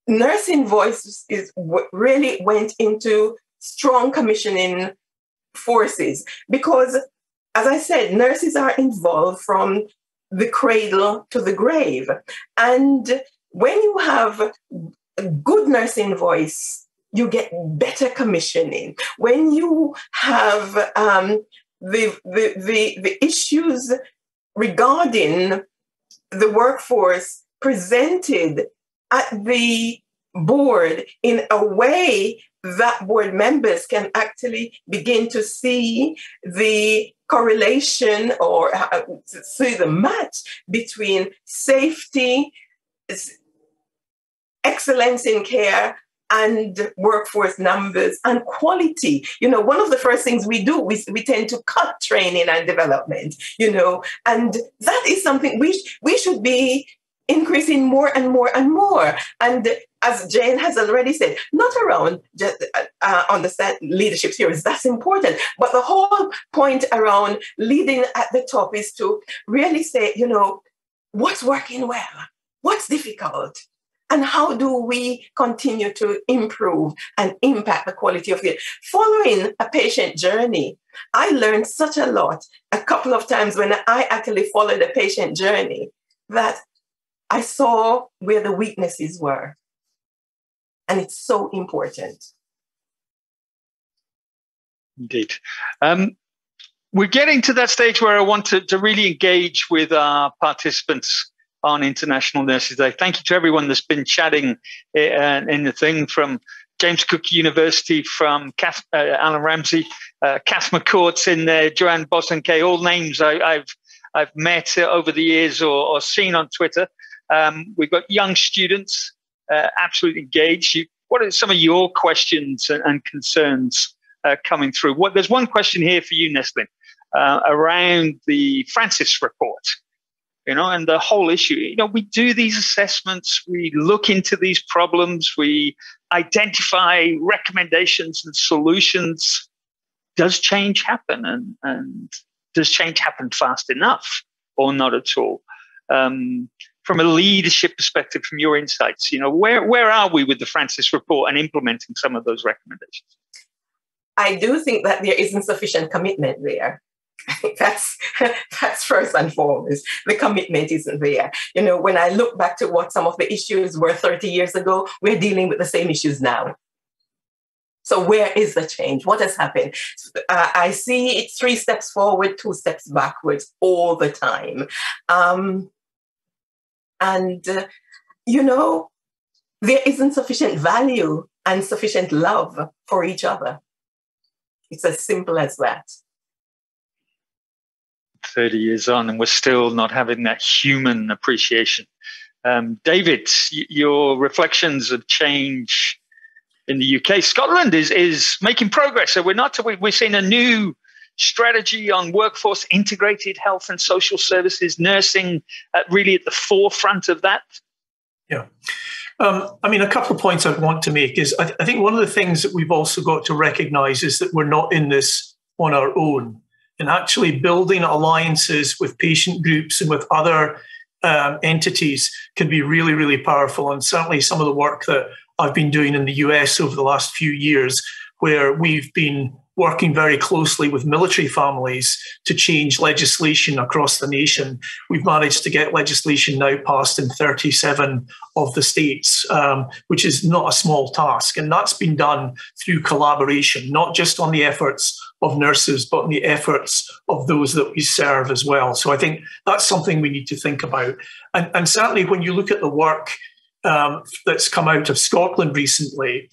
Speaker 4: nursing voice is really went into strong commissioning forces because as I said, nurses are involved from the cradle to the grave. And when you have a good nursing voice, you get better commissioning. When you have um, the, the, the, the issues regarding the workforce presented at the board in a way that board members can actually begin to see the correlation or uh, see the match between safety, excellence in care and workforce numbers and quality. You know, one of the first things we do, we, we tend to cut training and development, you know, and that is something we, we should be increasing more and more and more. And as Jane has already said, not around just uh, uh understand leadership series, that's important. But the whole point around leading at the top is to really say, you know, what's working well? What's difficult? And how do we continue to improve and impact the quality of care? Following a patient journey, I learned such a lot a couple of times when I actually followed a patient journey that I saw where the weaknesses were. And it's so important.
Speaker 2: Indeed. Um, we're getting to that stage where I want to, to really engage with our participants on International Nurses Day. Thank you to everyone that's been chatting uh, in the thing from James Cook University, from Kath, uh, Alan Ramsey, uh, Kath McCourt's in there, Joanne Bosanquet, all names I, have I've met over the years or, or seen on Twitter. Um, we've got young students uh, absolutely engaged. You, what are some of your questions and, and concerns uh, coming through? What, there's one question here for you, Neslyn, uh, around the Francis report you know, and the whole issue. You know, we do these assessments, we look into these problems, we identify recommendations and solutions. Does change happen? And, and does change happen fast enough or not at all? Um, from a leadership perspective, from your insights, you know, where, where are we with the Francis report and implementing some of those recommendations?
Speaker 4: I do think that there isn't sufficient commitment there. that's that's first and foremost. The commitment isn't there. You know, when I look back to what some of the issues were 30 years ago, we're dealing with the same issues now. So where is the change? What has happened? Uh, I see it three steps forward, two steps backwards all the time. Um, and, uh, you know, there isn't sufficient value and sufficient love for each other. It's as simple as that.
Speaker 2: 30 years on and we're still not having that human appreciation. Um, David, your reflections of change in the UK. Scotland is is making progress. So we're not we're seeing a new strategy on workforce integrated health and social services, nursing uh, really at the forefront of that.
Speaker 5: Yeah. Um, I mean, a couple of points I'd want to make is I, th- I think one of the things that we've also got to recognize is that we're not in this on our own. And actually building alliances with patient groups and with other um, entities can be really, really powerful. And certainly some of the work that I've been doing in the US over the last few years, where we've been working very closely with military families to change legislation across the nation. We've managed to get legislation now passed in 37 of the states, um, which is not a small task. And that's been done through collaboration, not just on the efforts of nurses, but on the efforts of those that we serve as well. So I think that's something we need to think about. And, and certainly when you look at the work um, that's come out of Scotland recently,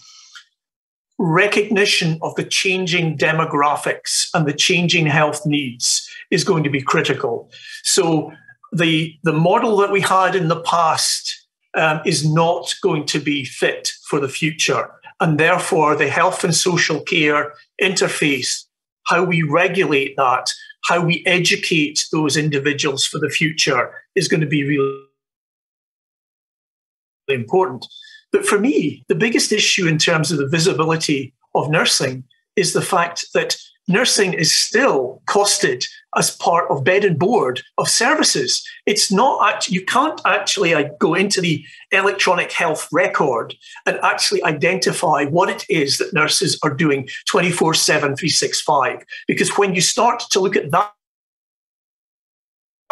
Speaker 5: recognition of the changing demographics and the changing health needs is going to be critical. So the, the model that we had in the past um, is not going to be fit for the future. And therefore, the health and social care interface, how we regulate that, how we educate those individuals for the future is going to be really important. But for me, the biggest issue in terms of the visibility of nursing is the fact that nursing is still costed as part of bed and board of services. It's not actually, you can't actually go into the electronic health record and actually identify what it is that nurses are doing 24 7, 365. Because when you start to look at that,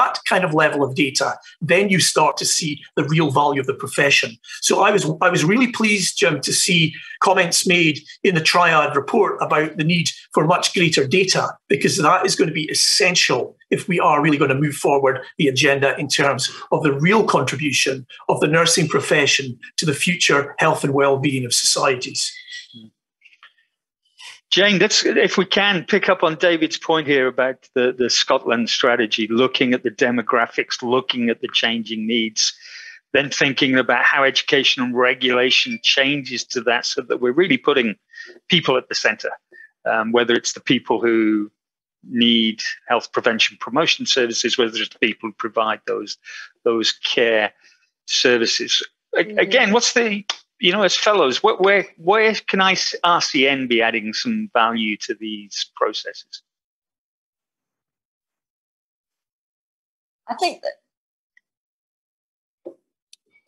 Speaker 5: that kind of level of data, then you start to see the real value of the profession. So I was I was really pleased, Jim, to see comments made in the Triad report about the need for much greater data, because that is going to be essential if we are really going to move forward the agenda in terms of the real contribution of the nursing profession to the future health and well-being of societies.
Speaker 2: Jane, if we can pick up on David's point here about the, the Scotland strategy, looking at the demographics, looking at the changing needs, then thinking about how education and regulation changes to that so that we're really putting people at the center, um, whether it's the people who need health prevention promotion services, whether it's the people who provide those, those care services. Mm-hmm. Again, what's the you know, as fellows, where, where, where can I, RCN be adding some value to these processes?
Speaker 3: I think that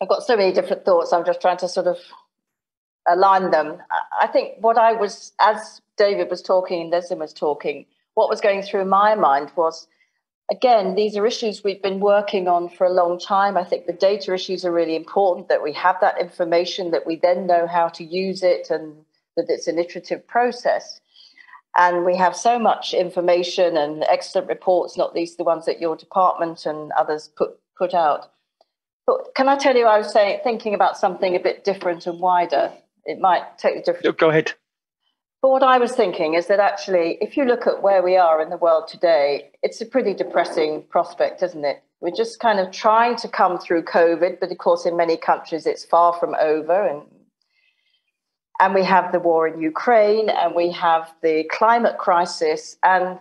Speaker 3: I've got so many different thoughts. I'm just trying to sort of align them. I think what I was, as David was talking and Leslie was talking, what was going through my mind was again, these are issues we've been working on for a long time. I think the data issues are really important that we have that information, that we then know how to use it, and that it's an iterative process. And we have so much information and excellent reports, not least the ones that your department and others put, put out. But can I tell you, I was saying, thinking about something a bit different and wider. It might take a different.
Speaker 2: Go ahead.
Speaker 3: But what I was thinking is that actually, if you look at where we are in the world today, it's a pretty depressing prospect, isn't it? We're just kind of trying to come through COVID, but of course, in many countries, it's far from over. And, and we have the war in Ukraine, and we have the climate crisis. And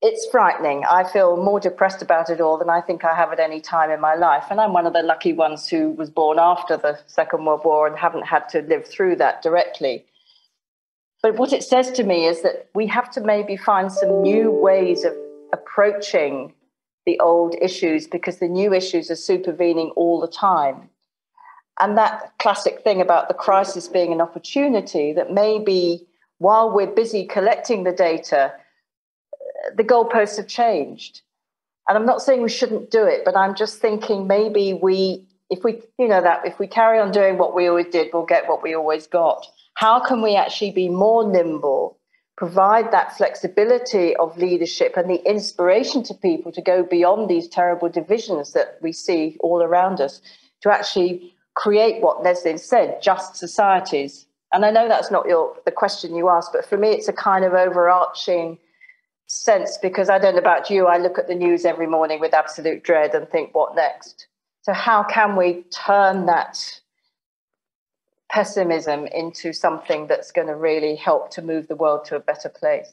Speaker 3: it's frightening. I feel more depressed about it all than I think I have at any time in my life. And I'm one of the lucky ones who was born after the Second World War and haven't had to live through that directly. But what it says to me is that we have to maybe find some new ways of approaching the old issues because the new issues are supervening all the time. And that classic thing about the crisis being an opportunity that maybe while we're busy collecting the data, the goalposts have changed. And I'm not saying we shouldn't do it, but I'm just thinking maybe we, if we, you know, that if we carry on doing what we always did, we'll get what we always got. How can we actually be more nimble, provide that flexibility of leadership and the inspiration to people to go beyond these terrible divisions that we see all around us to actually create what Leslie said, just societies? And I know that's not your the question you asked, but for me, it's a kind of overarching sense because I don't know about you, I look at the news every morning with absolute dread and think, what next? So, how can we turn that pessimism into something that's going to really help to move the world to a better place.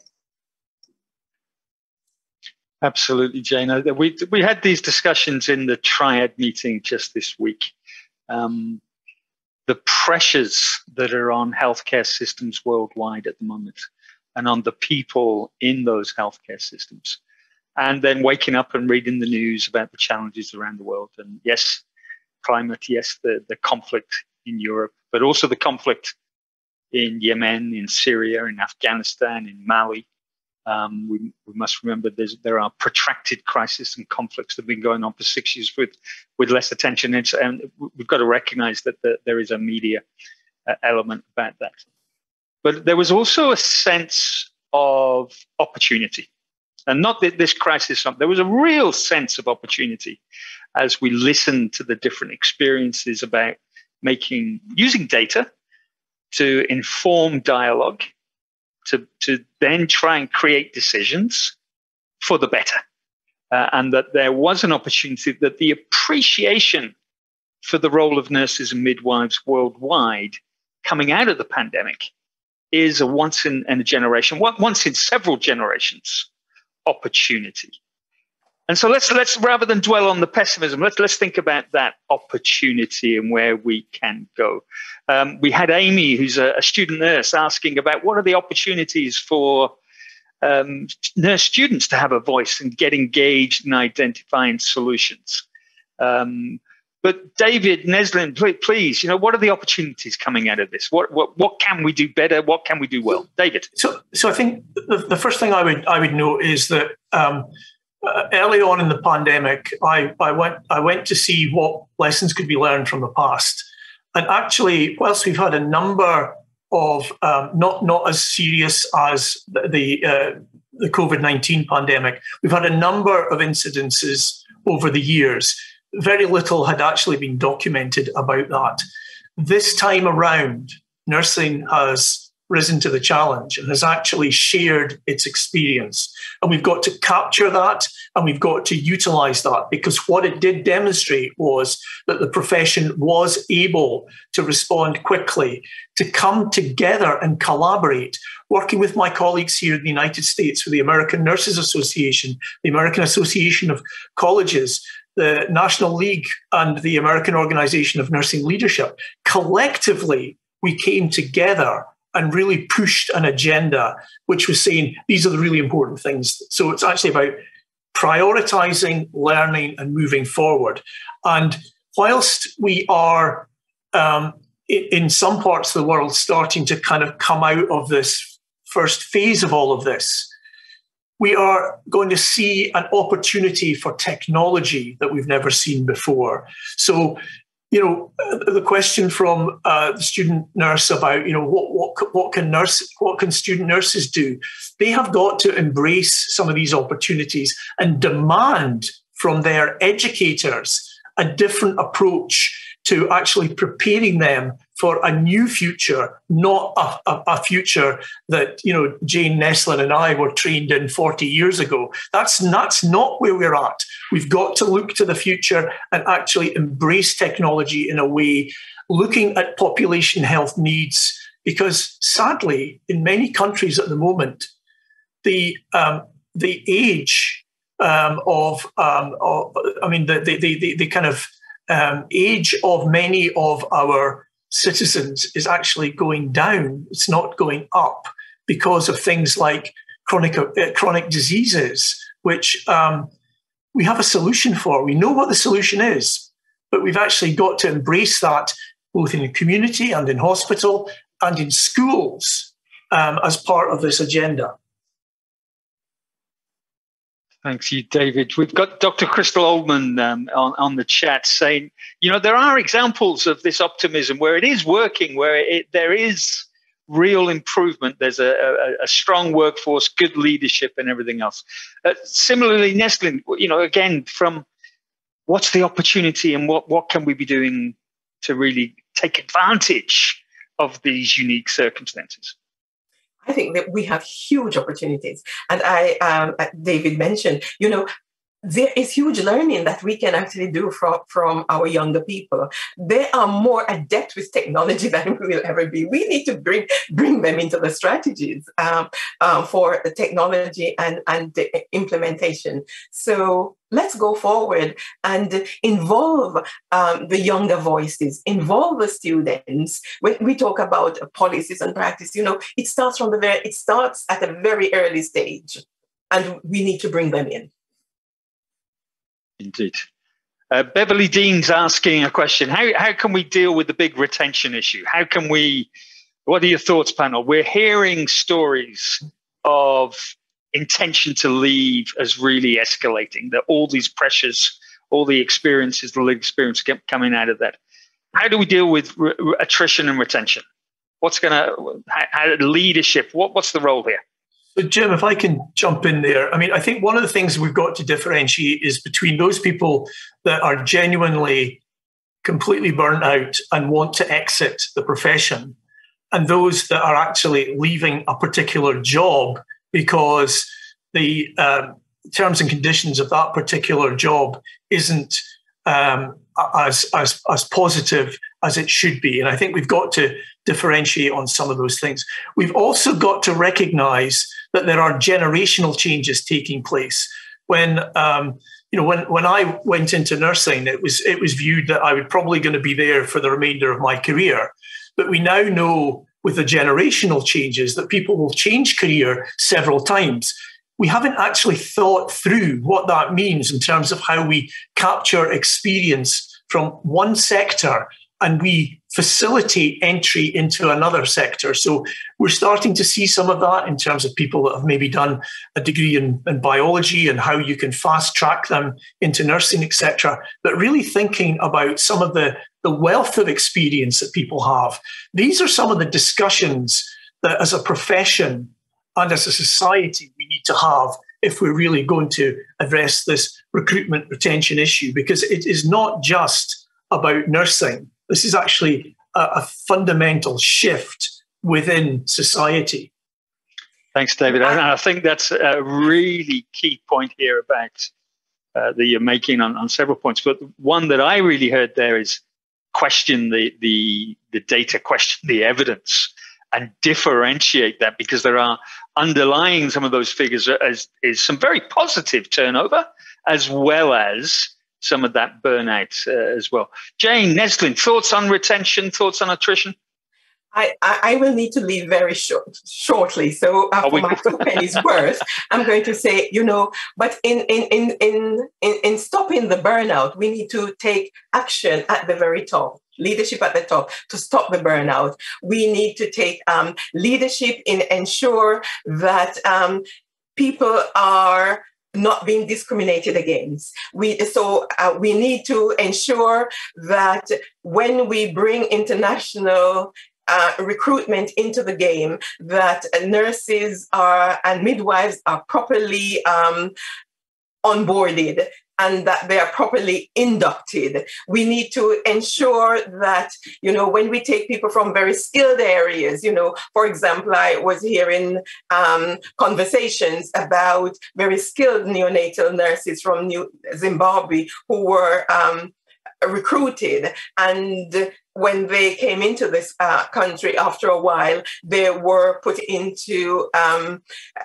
Speaker 2: Absolutely, Jane. We we had these discussions in the triad meeting just this week. Um, the pressures that are on healthcare systems worldwide at the moment, and on the people in those healthcare systems, and then waking up and reading the news about the challenges around the world. And yes, climate. Yes, the the conflict in Europe, but also the conflict in Yemen, in Syria, in Afghanistan, in Mali um, we, we, must remember there are protracted crises and conflicts that have been going on for six years with, with less attention. And, we've got to recognize that the, there is a media uh, element about that. But there was also a sense of opportunity. And not that this crisis, there was a real sense of opportunity as we listened to the different experiences about making, using data to inform dialogue to, to then try and create decisions for the better. Uh, and that there was an opportunity that the appreciation for the role of nurses and midwives worldwide coming out of the pandemic is a once in, in a generation, once in several generations opportunity. And so let's let's rather than dwell on the pessimism, let's let's think about that opportunity and where we can go. Um, we had Amy, who's a, a, student nurse, asking about what are the opportunities for um, nurse students to have a voice and get engaged in identifying solutions. Um, but David Neslyn, please, you know, what are the opportunities coming out of this? What what what can we do better? What can we do well, David?
Speaker 5: So so I think the, the first thing I would I would note is that. Uh, early on in the pandemic, I, I went I went to see what lessons could be learned from the past, and actually, whilst we've had a number of um, not not as serious as the the, uh, the COVID nineteen pandemic, we've had a number of incidences over the years. Very little had actually been documented about that. This time around, nursing has risen to the challenge and has actually shared its experience. And we've got to capture that and we've got to utilize that because what it did demonstrate was that the profession was able to respond quickly, to come together and collaborate. Working with my colleagues here in the United States, with the American Nurses Association, the American Association of Colleges, the National League, and the American Organization of Nursing Leadership, collectively, we came together and really pushed an agenda which was saying these are the really important things. So it's actually about prioritizing, learning, and moving forward. And whilst we are um, in some parts of the world starting to kind of come out of this first phase of all of this, we are going to see an opportunity for technology that we've never seen before. So you know, the question from uh, the student nurse about, you know, what, what, what can nurse, what can student nurses do? They have got to embrace some of these opportunities and demand from their educators a different approach to actually preparing them for a new future, not a, a, a, future that you know Jane Neslyn and I were trained in 40 years ago. That's that's not where we're at. We've got to look to the future and actually embrace technology in a way, looking at population health needs. Because sadly, in many countries at the moment, the um, the age um, of, um, of, I mean the the the, the kind of um, age of many of our citizens is actually going down. It's not going up because of things like chronic uh, chronic diseases, which um, we have a solution for. We know what the solution is, but we've actually got to embrace that both in the community and in hospital and in schools um, as part of this agenda.
Speaker 2: Thanks you, David. We've got Dr. Crystal Oldman um, on, on the chat saying, you know, there are examples of this optimism where it is working, where it, there is real improvement. There's a, a, a strong workforce, good leadership, and everything else. Uh, similarly, Neslyn, you know, again, from what's the opportunity and what, what can we be doing to really take advantage of these unique circumstances?
Speaker 4: I think that we have huge opportunities. And I, um, uh, David mentioned, you know, there is huge learning that we can actually do from, from our younger people. They are more adept with technology than we will ever be. We need to bring bring them into the strategies um, um, for the technology and, and implementation. So let's go forward and involve um, the younger voices, involve the students. When we talk about policies and practice, you know, it starts from the very, it starts at a very early stage, and we need to bring them in.
Speaker 2: Indeed. Uh, Beverly Dean's asking a question. How, how can we deal with the big retention issue? How can we, what are your thoughts, panel? We're hearing stories of intention to leave as really escalating, that all these pressures, all the experiences, the lived experience coming out of that. How do we deal with re- attrition and retention? What's going to, leadership, what, what's the role here?
Speaker 5: So, Jim, if I can jump in there, I mean, I think one of the things we've got to differentiate is between those people that are genuinely completely burnt out and want to exit the profession and those that are actually leaving a particular job because the um, terms and conditions of that particular job isn't um, as, as, as positive as it should be. And I think we've got to differentiate on some of those things. We've also got to recognize that there are generational changes taking place. When um, you know, when when I went into nursing, it was it was viewed that I was probably going to be there for the remainder of my career. But we now know with the generational changes that people will change career several times. We haven't actually thought through what that means in terms of how we capture experience from one sector and we facilitate entry into another sector. So we're starting to see some of that in terms of people that have maybe done a degree in, in biology and how you can fast track them into nursing, etc. But really thinking about some of the, the wealth of experience that people have. These are some of the discussions that as a profession and as a society we need to have if we're really going to address this recruitment retention issue, because it is not just about nursing this is actually a, a fundamental shift within society.
Speaker 2: Thanks, David. And I think that's a really key point here about uh, that you're making on, on several points. But one that I really heard there is question the the the data, question the evidence, and differentiate that because there are underlying some of those figures as is some very positive turnover as well as some of that burnout uh, as well. Jane Neslyn, thoughts on retention, thoughts on attrition?
Speaker 4: I, I, will need to leave very short, shortly. So uh, for my two pennies worth, I'm going to say, you know, but in, in, in, in, in, in stopping the burnout, we need to take action at the very top leadership at the top to stop the burnout. We need to take um, leadership in ensure that um, people are not being discriminated against. We, so uh, we need to ensure that when we bring international uh, recruitment into the game, that nurses are and midwives are properly um, onboarded and that they are properly inducted. We need to ensure that, you know, when we take people from very skilled areas, you know, for example, I was hearing um, conversations about very skilled neonatal nurses from New Zimbabwe who were um, recruited and when they came into this uh, country after a while, they were put into um,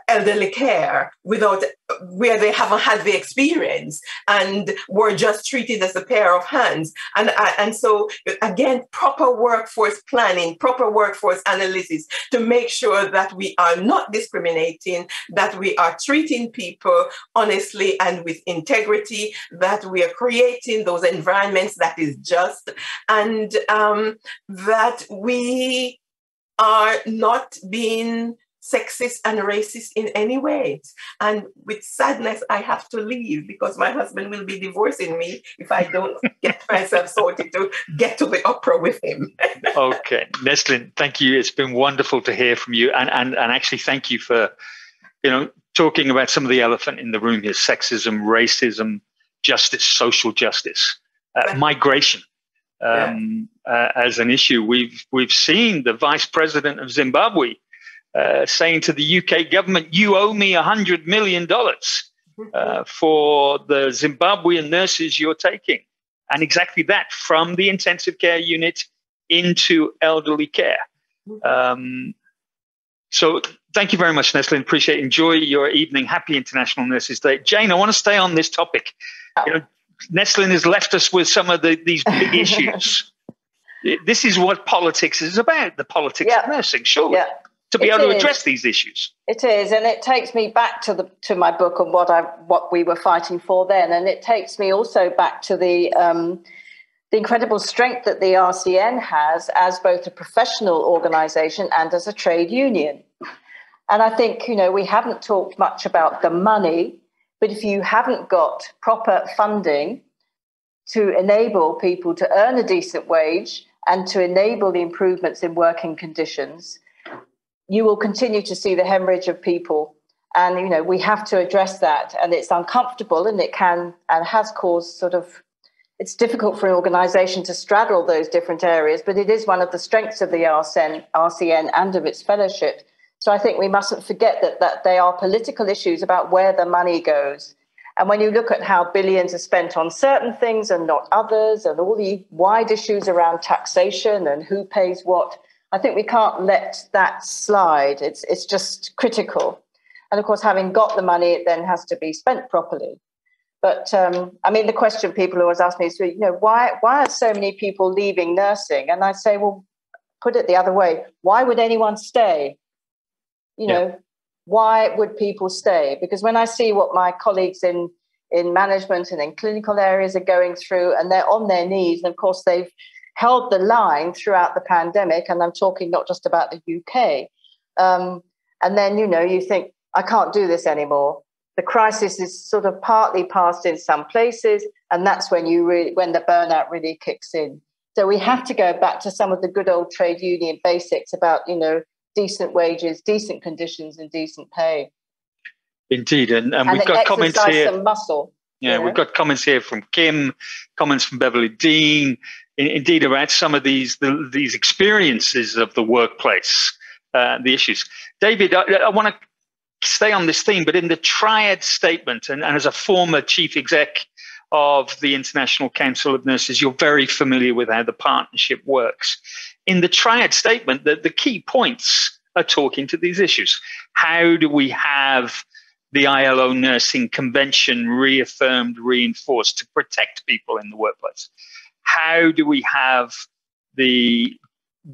Speaker 4: elderly care without where they haven't had the experience and were just treated as a pair of hands. And, uh, and so, again, proper workforce planning, proper workforce analysis to make sure that we are not discriminating, that we are treating people honestly and with integrity, that we are creating those environments that is just. And um, um, that we are not being sexist and racist in any way. And with sadness, I have to leave because my husband will be divorcing me if I don't get myself sorted to get to the opera with him.
Speaker 2: okay. Neslyn, thank you. It's been wonderful to hear from you. And, and, and actually, thank you for, you know, talking about some of the elephant in the room here, sexism, racism, justice, social justice, uh, migration um, yeah. uh, as an issue. We've we've seen the vice president of Zimbabwe uh, saying to the UK government, "You owe me hundred million dollars uh, for the Zimbabwean nurses you're taking. And exactly that from the intensive care unit into elderly care. Um, so thank you very much, Neslyn. Appreciate it. Enjoy your evening. Happy International Nurses Day. Jane, I want to stay on this topic. You know, Neslyn has left us with some of the, these big issues. This is what politics is about, the politics yeah. of nursing, surely. Yeah to be it able is. to address these issues.
Speaker 3: It is, and it takes me back to the to my book and what I what we were fighting for then, and it takes me also back to the um, the incredible strength that the RCN has as both a professional organisation and as a trade union. And I think you know we haven't talked much about the money, but if you haven't got proper funding to enable people to earn a decent wage and to enable the improvements in working conditions you will continue to see the hemorrhage of people. And, you know, we have to address that. And it's uncomfortable and it can and has caused sort of, it's difficult for an organization to straddle those different areas, but it is one of the strengths of the RCN, RCN and of its fellowship. So I think we mustn't forget that, that they are political issues about where the money goes. And when you look at how billions are spent on certain things and not others, and all the wide issues around taxation and who pays what, I think we can't let that slide. It's it's just critical, and of course, having got the money, it then has to be spent properly. But um, I mean, the question people always ask me is, you know, why why are so many people leaving nursing? And I say, well, put it the other way: why would anyone stay? You yeah. know, why would people stay? Because when I see what my colleagues in in management and in clinical areas are going through, and they're on their knees, and of course they've held the line throughout the pandemic, and I'm talking not just about the UK. Um, and then, you know, you think, I can't do this anymore. The crisis is sort of partly passed in some places, and that's when you really, when the burnout really kicks in. So we have to go back to some of the good old trade union basics about, you know, decent wages, decent conditions, and decent pay.
Speaker 2: Indeed, and, and, and we've got comments here. Some muscle. Yeah, we've got comments here from Kim, comments from Beverly Dean, indeed about some of these the, these experiences of the workplace, uh, the issues. David, I, I want to stay on this theme, but in the triad statement, and, and, as a former chief exec of the International Council of Nurses, you're very familiar with how the partnership works. In the triad statement, the, the key points are talking to these issues. How do we have the ILO Nursing Convention reaffirmed, reinforced to protect people in the workplace? how do we have the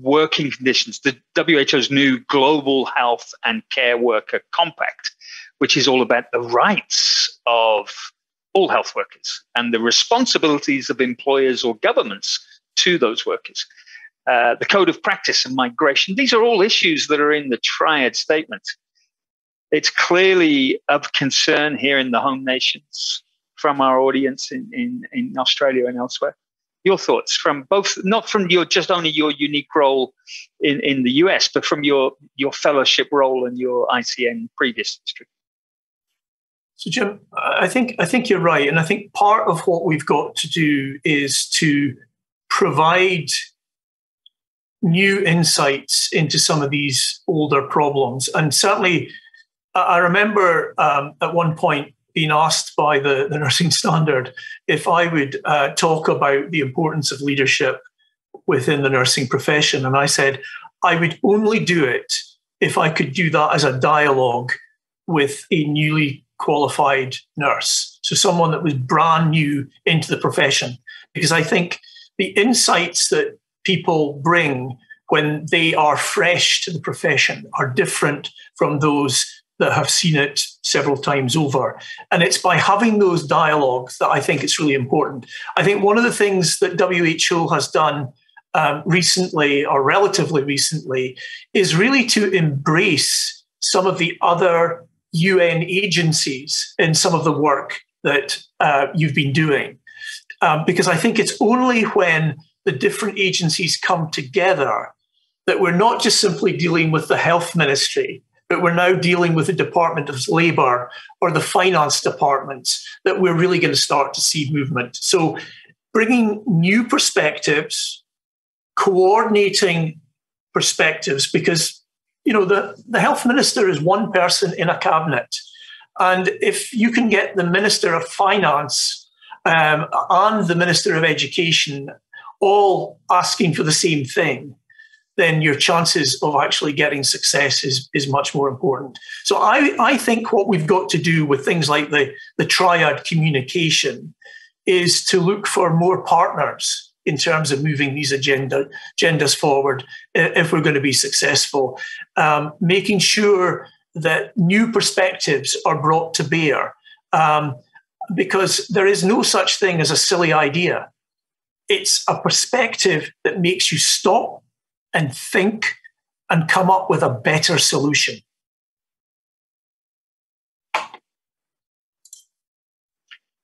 Speaker 2: working conditions, the WHO's new Global Health and Care Worker Compact, which is all about the rights of all health workers and the responsibilities of employers or governments to those workers. Uh, the code of practice and migration, these are all issues that are in the triad statement. It's clearly of concern here in the home nations from our audience in, in, in Australia and elsewhere your thoughts from both, not from your just only your unique role in, in the US, but from your your fellowship role and your ICN previous history.
Speaker 5: So, Jim, I think I think you're right, and I think part of what we've got to do is to provide new insights into some of these older problems. And certainly, I remember um, at one point being asked by the, the nursing standard if I would uh, talk about the importance of leadership within the nursing profession. And I said, I would only do it if I could do that as a dialogue with a newly qualified nurse. So, someone that was brand new into the profession. Because I think the insights that people bring when they are fresh to the profession are different from those that have seen it several times over. And it's by having those dialogues that I think it's really important. I think one of the things that WHO has done um, recently, or relatively recently, is really to embrace some of the other UN agencies in some of the work that uh, you've been doing. Um, because I think it's only when the different agencies come together that we're not just simply dealing with the health ministry, but we're now dealing with the Department of Labour or the finance departments that we're really going to start to see movement. So, bringing new perspectives, coordinating perspectives, because you know the, the health minister is one person in a cabinet. And if you can get the Minister of Finance um, and the Minister of Education all asking for the same thing, then your chances of actually getting success is, is much more important. So I, I think what we've got to do with things like the, the triad communication is to look for more partners in terms of moving these agenda, agendas forward if we're going to be successful. Um, making sure that new perspectives are brought to bear. Um, because there is no such thing as a silly idea. It's a perspective that makes you stop and think and come up with a better solution.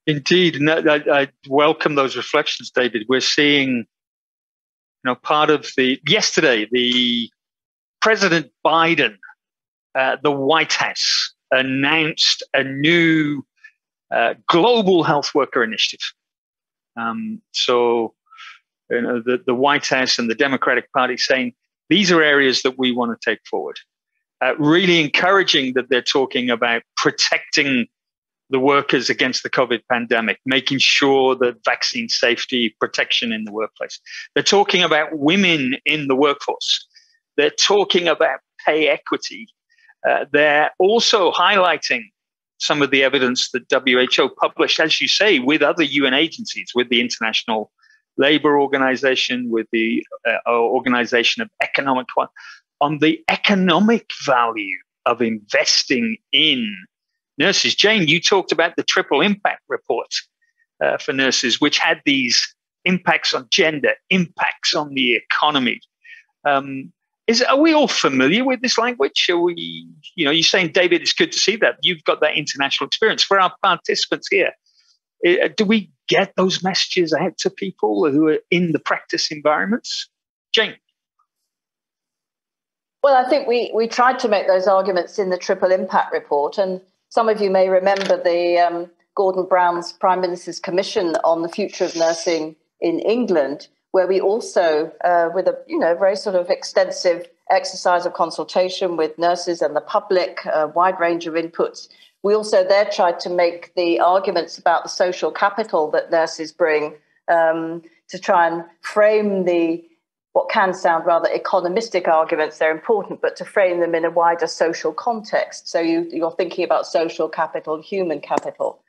Speaker 2: Indeed, and I, I, welcome those reflections, David. We're seeing, you know, part of the yesterday, the President Biden, the White House announced a new uh, global health worker initiative. Um, so, you know, the, the White House and the Democratic Party saying these are areas that we want to take forward. Uh, really encouraging that they're talking about protecting the workers against the COVID pandemic, making sure that vaccine safety, protection in the workplace. They're talking about women in the workforce. They're talking about pay equity. Uh, they're also highlighting some of the evidence that WHO published, as you say, with other UN agencies, with the International Labour Organization, with the uh, Organization of Economic on the economic value of investing in nurses. Jane, you talked about the triple impact report uh, for nurses, which had these impacts on gender, impacts on the economy. Um, is are we all familiar with this language? Are we, you know, you're saying, David, it's good to see that you've got that international experience. For our participants here, uh, do we get those messages out to people who are in the practice environments? Jane.
Speaker 3: Well, I think we, we tried to make those arguments in the triple impact report, and some of you may remember the um, Gordon Brown's Prime Minister's Commission on the Future of Nursing in England, where we also, uh, with a you know very sort of extensive exercise of consultation with nurses and the public, a wide range of inputs, we also there tried to make the arguments about the social capital that nurses bring um, to try and frame the what can sound rather economistic arguments, they're important, but to frame them in a wider social context. So you, you're thinking about social capital, human capital.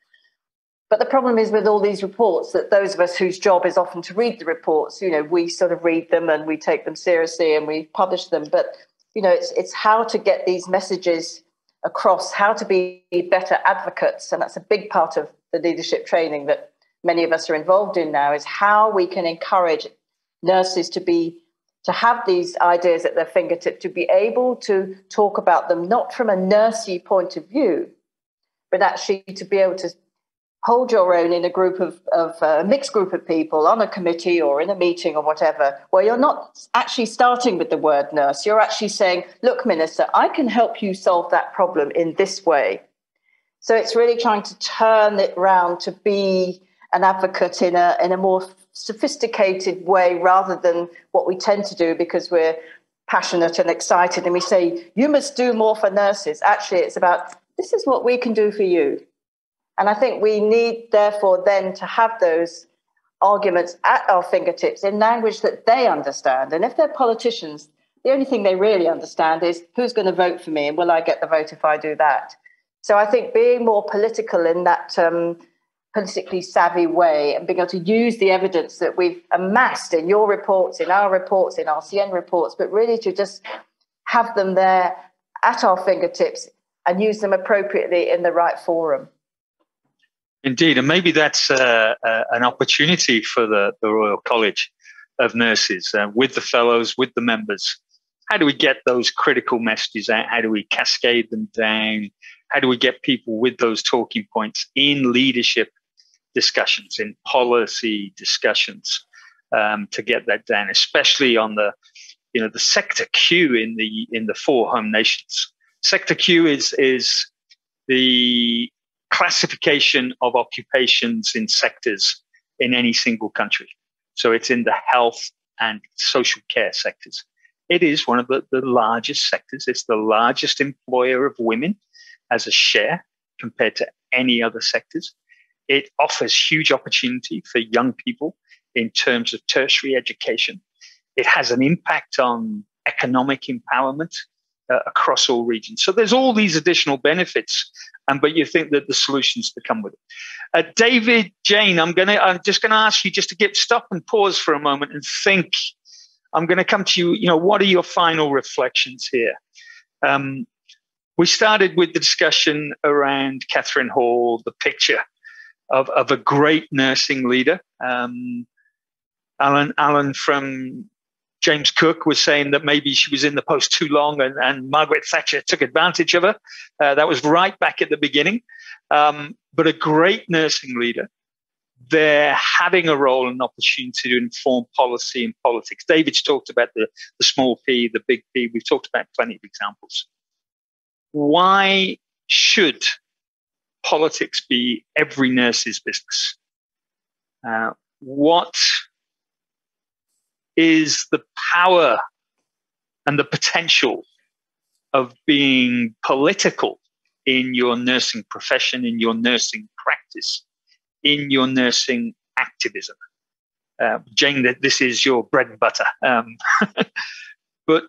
Speaker 3: But the problem is with all these reports that those of us whose job is often to read the reports, you know, we sort of read them and we take them seriously and we publish them. But, you know, it's, it's how to get these messages across, how to be better advocates. And that's a big part of the leadership training that many of us are involved in now is how we can encourage nurses to be to have these ideas at their fingertip, to be able to talk about them not from a nursey point of view, but actually to be able to hold your own in a group of, of uh, a mixed group of people on a committee or in a meeting or whatever, where you're not actually starting with the word nurse. You're actually saying, look, Minister, I can help you solve that problem in this way. So it's really trying to turn it round to be an advocate in a, in a more sophisticated way rather than what we tend to do because we're passionate and excited and we say, you must do more for nurses. Actually, it's about this is what we can do for you. And I think we need, therefore, then to have those arguments at our fingertips in language that they understand. And if they're politicians, the only thing they really understand is who's going to vote for me and will I get the vote if I do that? So I think being more political in that um, politically savvy way and being able to use the evidence that we've amassed in your reports, in our reports, in RCN reports, but really to just have them there at our fingertips and use them appropriately in the right forum.
Speaker 2: Indeed, and maybe that's uh, uh, an opportunity for the, the Royal College of Nurses uh, with the fellows, with the members. How do we get those critical messages out? How do we cascade them down? How do we get people with those talking points in leadership discussions, in policy discussions um, to get that down, especially on the you know the sector Q in the in the four home nations. Sector Q is is the classification of occupations in sectors in any single country. So it's in the health and social care sectors. It is one of the, the largest sectors. It's the largest employer of women as a share compared to any other sectors. It offers huge opportunity for young people in terms of tertiary education. It has an impact on economic empowerment uh, across all regions. So there's all these additional benefits, and but you think that the solutions to come with it. Uh, David, Jane, I'm gonna, I'm just gonna ask you just to get stop and pause for a moment and think. I'm going to come to you. You know, what are your final reflections here? Um, we started with the discussion around Catherine Hall, the picture of, of a great nursing leader. Um, Alan, Alan from James Cook was saying that maybe she was in the post too long and, and Margaret Thatcher took advantage of her. Uh, that was right back at the beginning. Um, but a great nursing leader. They're having a role and opportunity to inform policy and politics. David's talked about the, the small p, the big P. We've talked about plenty of examples. Why should politics be every nurse's business? Uh, what is the power and the potential of being political in your nursing profession, in your nursing practice, in your nursing activism. Uh, Jane, that this is your bread and butter. Um, but,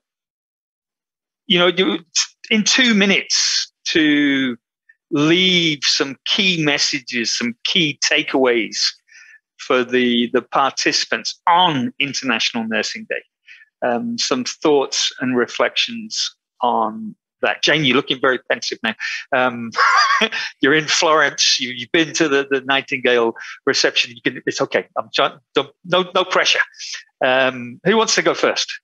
Speaker 2: you know, you, in two minutes to leave some key messages, some key takeaways for the, the participants on International Nursing Day. Um, some thoughts and reflections on that. Jane, you're looking very pensive now. Um, you're in Florence. You, have been to the, the Nightingale reception. You can. It's okay. I'm trying, no no pressure. Um, who wants to go first?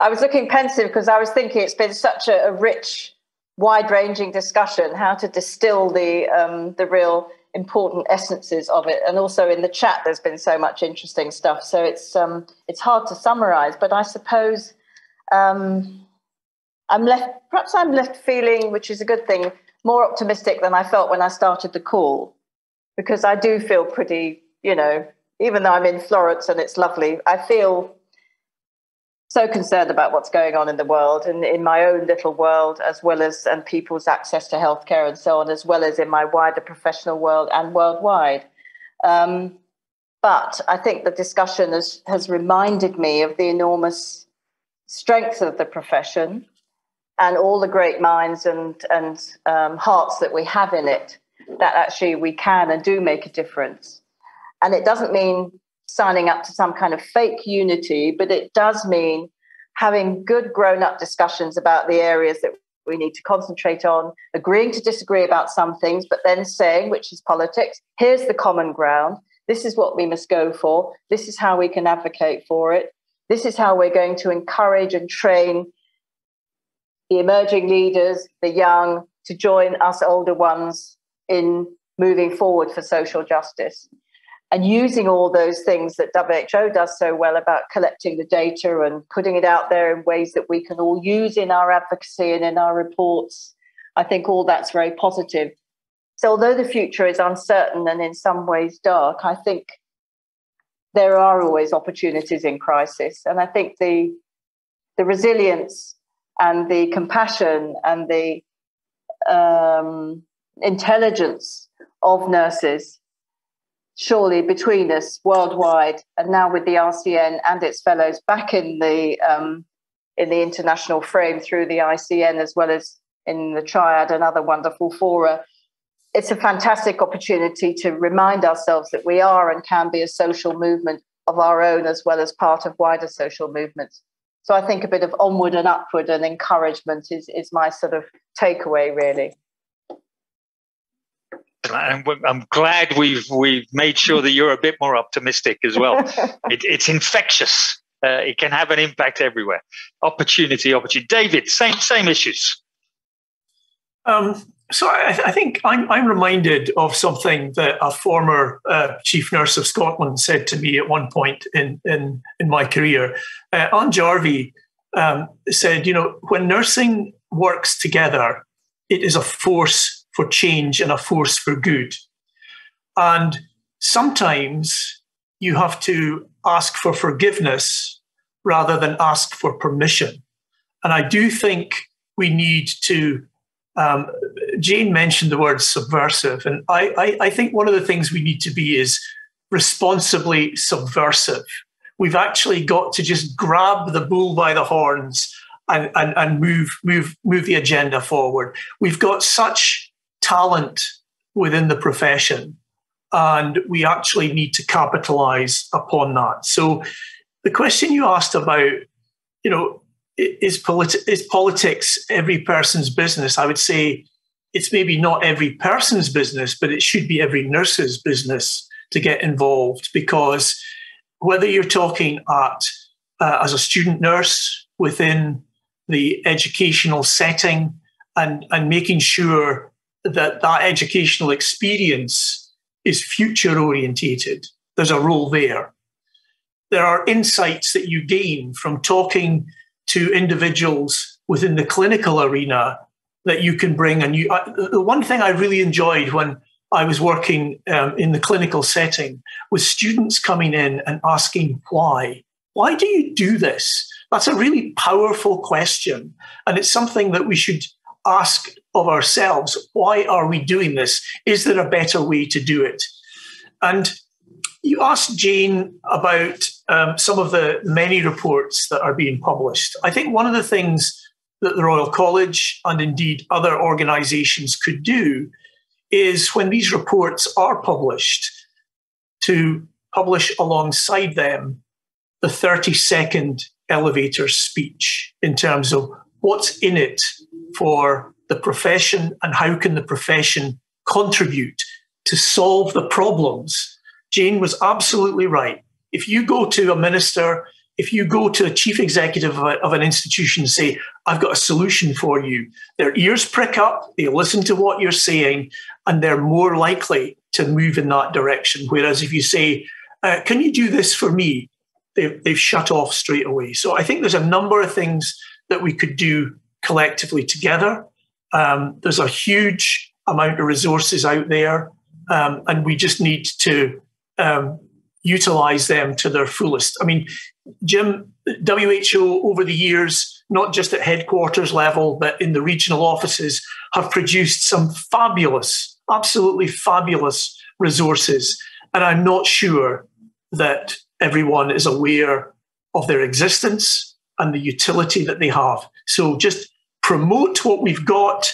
Speaker 3: I was looking pensive because I was thinking it's been such a, a rich wide-ranging discussion how to distill the um, the real important essences of it. And also in the chat there's been so much interesting stuff. So it's um, it's hard to summarize but i suppose um, i'm left perhaps i'm left feeling which is a good thing more optimistic than i felt when i started the call. Because i do feel pretty you know even though i'm in florence and it's lovely i feel so concerned about what's going on in the world and in my own little world, as well as and people's access to healthcare and so on, as well as in my wider professional world and worldwide. Um, but I think the discussion has, has reminded me of the enormous strength of the profession and all the great minds and, and um, hearts that we have in it, that actually we can and do make a difference. And it doesn't mean signing up to some kind of fake unity, but it does mean having good grown up discussions about the areas that we need to concentrate on, agreeing to disagree about some things, but then saying, which is politics, here's the common ground. This is what we must go for. This is how we can advocate for it. This is how we're going to encourage and train the emerging leaders, the young, to join us older ones in moving forward for social justice and using all those things that WHO does so well about collecting the data and putting it out there in ways that we can all use in our advocacy and in our reports. I think all that's very positive. So, although the future is uncertain and in some ways dark, I think there are always opportunities in crisis. And I think the, the resilience and the compassion and the um, intelligence of nurses surely between us worldwide, and now with the RCN and its fellows back in the um, in the international frame through the ICN as well as in the Triad and other wonderful fora, it's a fantastic opportunity to remind ourselves that we are and can be a social movement of our own as well as part of wider social movements. So I think a bit of onward and upward and encouragement is, is my sort of takeaway, really.
Speaker 2: I'm glad we've we've made sure that you're a bit more optimistic as well. it, it's infectious. Uh, it can have an impact everywhere. Opportunity, opportunity. David, same same issues.
Speaker 5: Um, so I, I, think I'm, I'm reminded of something that a former uh, chief nurse of Scotland said to me at one point in in, in my career. Uh, Anne Jarvie um, said, "You know, when nursing works together, it is a force for change and a force for good. And sometimes you have to ask for forgiveness rather than ask for permission. And I do think we need to. Um, Jane mentioned the word subversive, and I, I, I think one of the things we need to be is responsibly subversive. We've actually got to just grab the bull by the horns and, and, and move, move, move the agenda forward. We've got such talent within the profession, and we actually need to capitalize upon that. So, the question you asked about, you know, is, politi- is politics every person's business? I would say it's maybe not every person's business, but it should be every nurse's business to get involved because whether you're talking at uh, as a student nurse within the educational setting and, and making sure that that educational experience is future orientated. There's a role there. There are insights that you gain from talking to individuals within the clinical arena that you can bring. And you, the one thing I really enjoyed when I was working um, in the clinical setting was students coming in and asking why. Why do you do this? That's a really powerful question. And it's something that we should ask of ourselves. Why are we doing this? Is there a better way to do it? And you asked Jane about um, some of the many reports that are being published. I think one of the things that the Royal College and indeed other organizations could do is when these reports are published, to publish alongside them the 30 second elevator speech in terms of what's in it for the profession and how can the profession contribute to solve the problems. Jane was absolutely right. If you go to a minister, if you go to a chief executive of, a, of, an institution and say, I've got a solution for you, their ears prick up, they listen to what you're saying, and they're more likely to move in that direction. Whereas if you say, uh, Can you do this for me? They've, they've shut off straight away. So I think there's a number of things that we could do collectively together. Um, there's a huge amount of resources out there, um, and we just need to um, utilize them to their fullest. I mean, Jim, WHO over the years, not just at headquarters level, but in the regional offices, have produced some fabulous, absolutely fabulous resources. And I'm not sure that everyone is aware of their existence and the utility that they have. So just promote what we've got,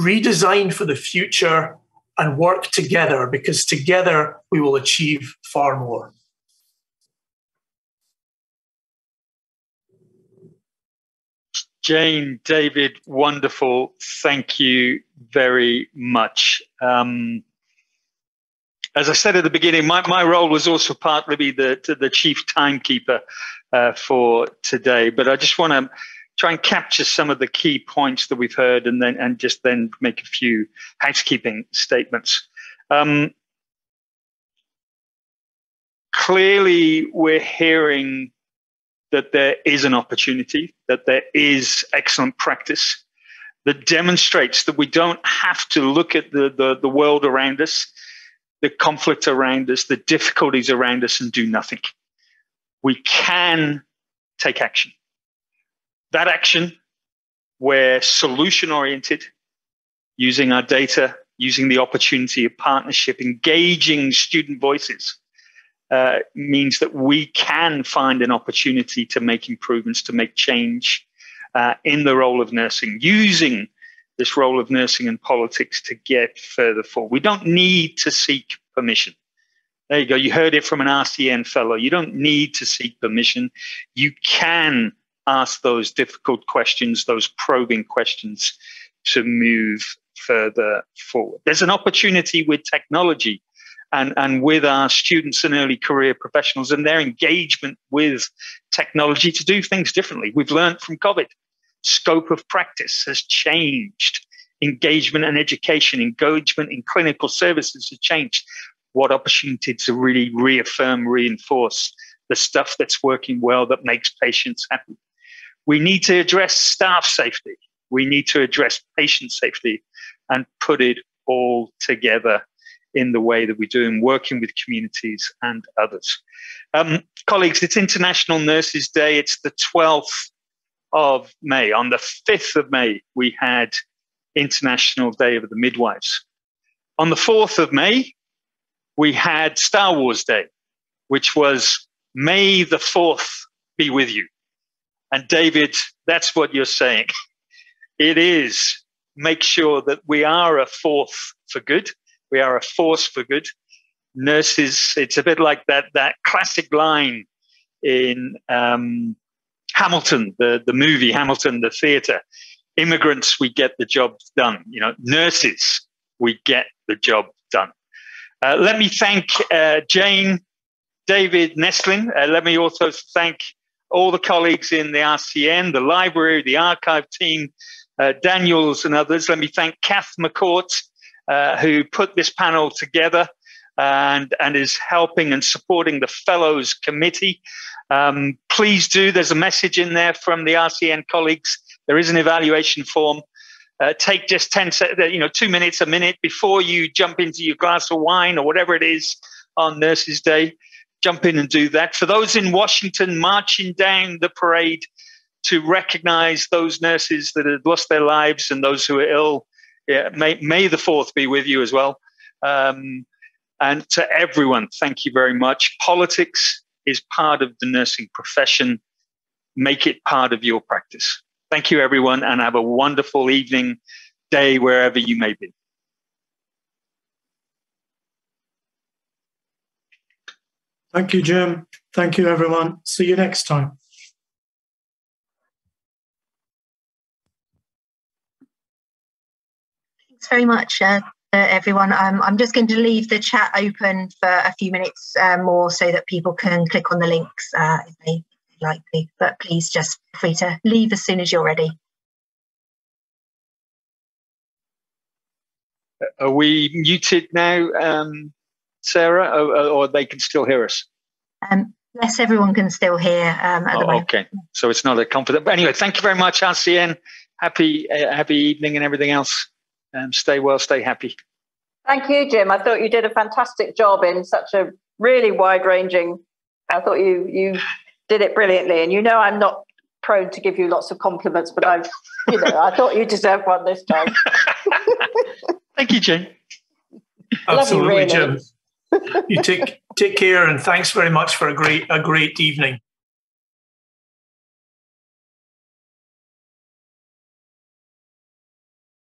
Speaker 5: redesign for the future, and work together because together we will achieve far more.
Speaker 2: Jane, David, wonderful. Thank you very much. Um, as I said at the beginning, my, my role was also partly the, the chief timekeeper uh, for today, but I just want to try and capture some of the key points that we've heard and then and just then make a few housekeeping statements. Um, clearly, we're hearing that there is an opportunity, that there is excellent practice that demonstrates that we don't have to look at the, the, the world around us, the conflict around us, the difficulties around us, and do nothing. We can take action that action, we're solution oriented, using our data, using the opportunity of partnership, engaging student voices. Uh, means that we can find an opportunity to make improvements, to make change uh, in the role of nursing, using this role of nursing and politics to get further forward. We don't need to seek permission. There you go. You heard it from an RCN fellow. You don't need to seek permission. You can ask those difficult questions, those probing questions to move further forward. There's an opportunity with technology and, and with our students and early career professionals and their engagement with technology to do things differently. We've learned from COVID. Scope of practice has changed. Engagement and education, engagement in clinical services has changed. What opportunity to really reaffirm, reinforce the stuff that's working well that makes patients happy. We need to address staff safety. We need to address patient safety and put it all together in the way that we do in working with communities and others. Um, colleagues, it's International Nurses Day. It's the 12th of May, on the 5th of May, we had International Day of the Midwives. On the 4th of May, we had Star Wars Day, which was May the 4th be with you. And David, that's what you're saying. It is make sure that we are a force for good. We are a force for good. Nurses, it's a bit like that, that classic line in um, Hamilton, the, the movie Hamilton, the theater. Immigrants, we get the job done. You know, nurses, we get the job done. Uh, let me thank uh, Jane, David, Neslyn. Uh, let me also thank all the colleagues in the RCN, the library, the archive team, uh, Daniels and others. Let me thank Kath McCourt, uh, who put this panel together and, and is helping and supporting the Fellows Committee. Um, please do, there's a message in there from the RCN colleagues. There is an evaluation form. Uh, take just 10 seconds, you know, two minutes, a minute before you jump into your glass of wine or whatever it is on Nurses Day. Jump in and do that. For those in Washington marching down the parade, to recognize those nurses that had lost their lives and those who are ill. Yeah, may, may the fourth be with you as well. Um, and to everyone, thank you very much. Politics is part of the nursing profession. Make it part of your practice. Thank you, everyone, and have a wonderful evening, day, wherever you may be.
Speaker 1: Thank you, Jim. Thank you, everyone. See you next time.
Speaker 6: Thanks very much, uh, uh, everyone. Um, I'm just going to leave the chat open for a few minutes uh, more so that people can click on the links uh, if they like to. But please just feel free to leave as soon as you're ready.
Speaker 2: Are we muted now, um, Sarah, or, or, they can still hear us?
Speaker 6: Um, yes, everyone can still hear um, at oh, the.
Speaker 2: Okay, so it's not a confident. But anyway, thank you very much, RCN. Happy, uh, happy evening and everything else. Um, stay well, stay happy.
Speaker 3: Thank you, Jim. I thought you did a fantastic job in such a really wide ranging. I thought you you did it brilliantly, and you know I'm not prone to give you lots of compliments, but I've you know I thought you deserved one this time.
Speaker 2: Thank you, Jim.
Speaker 5: Absolutely, you, really. Jim. You take take care, and thanks very much for a great a great evening.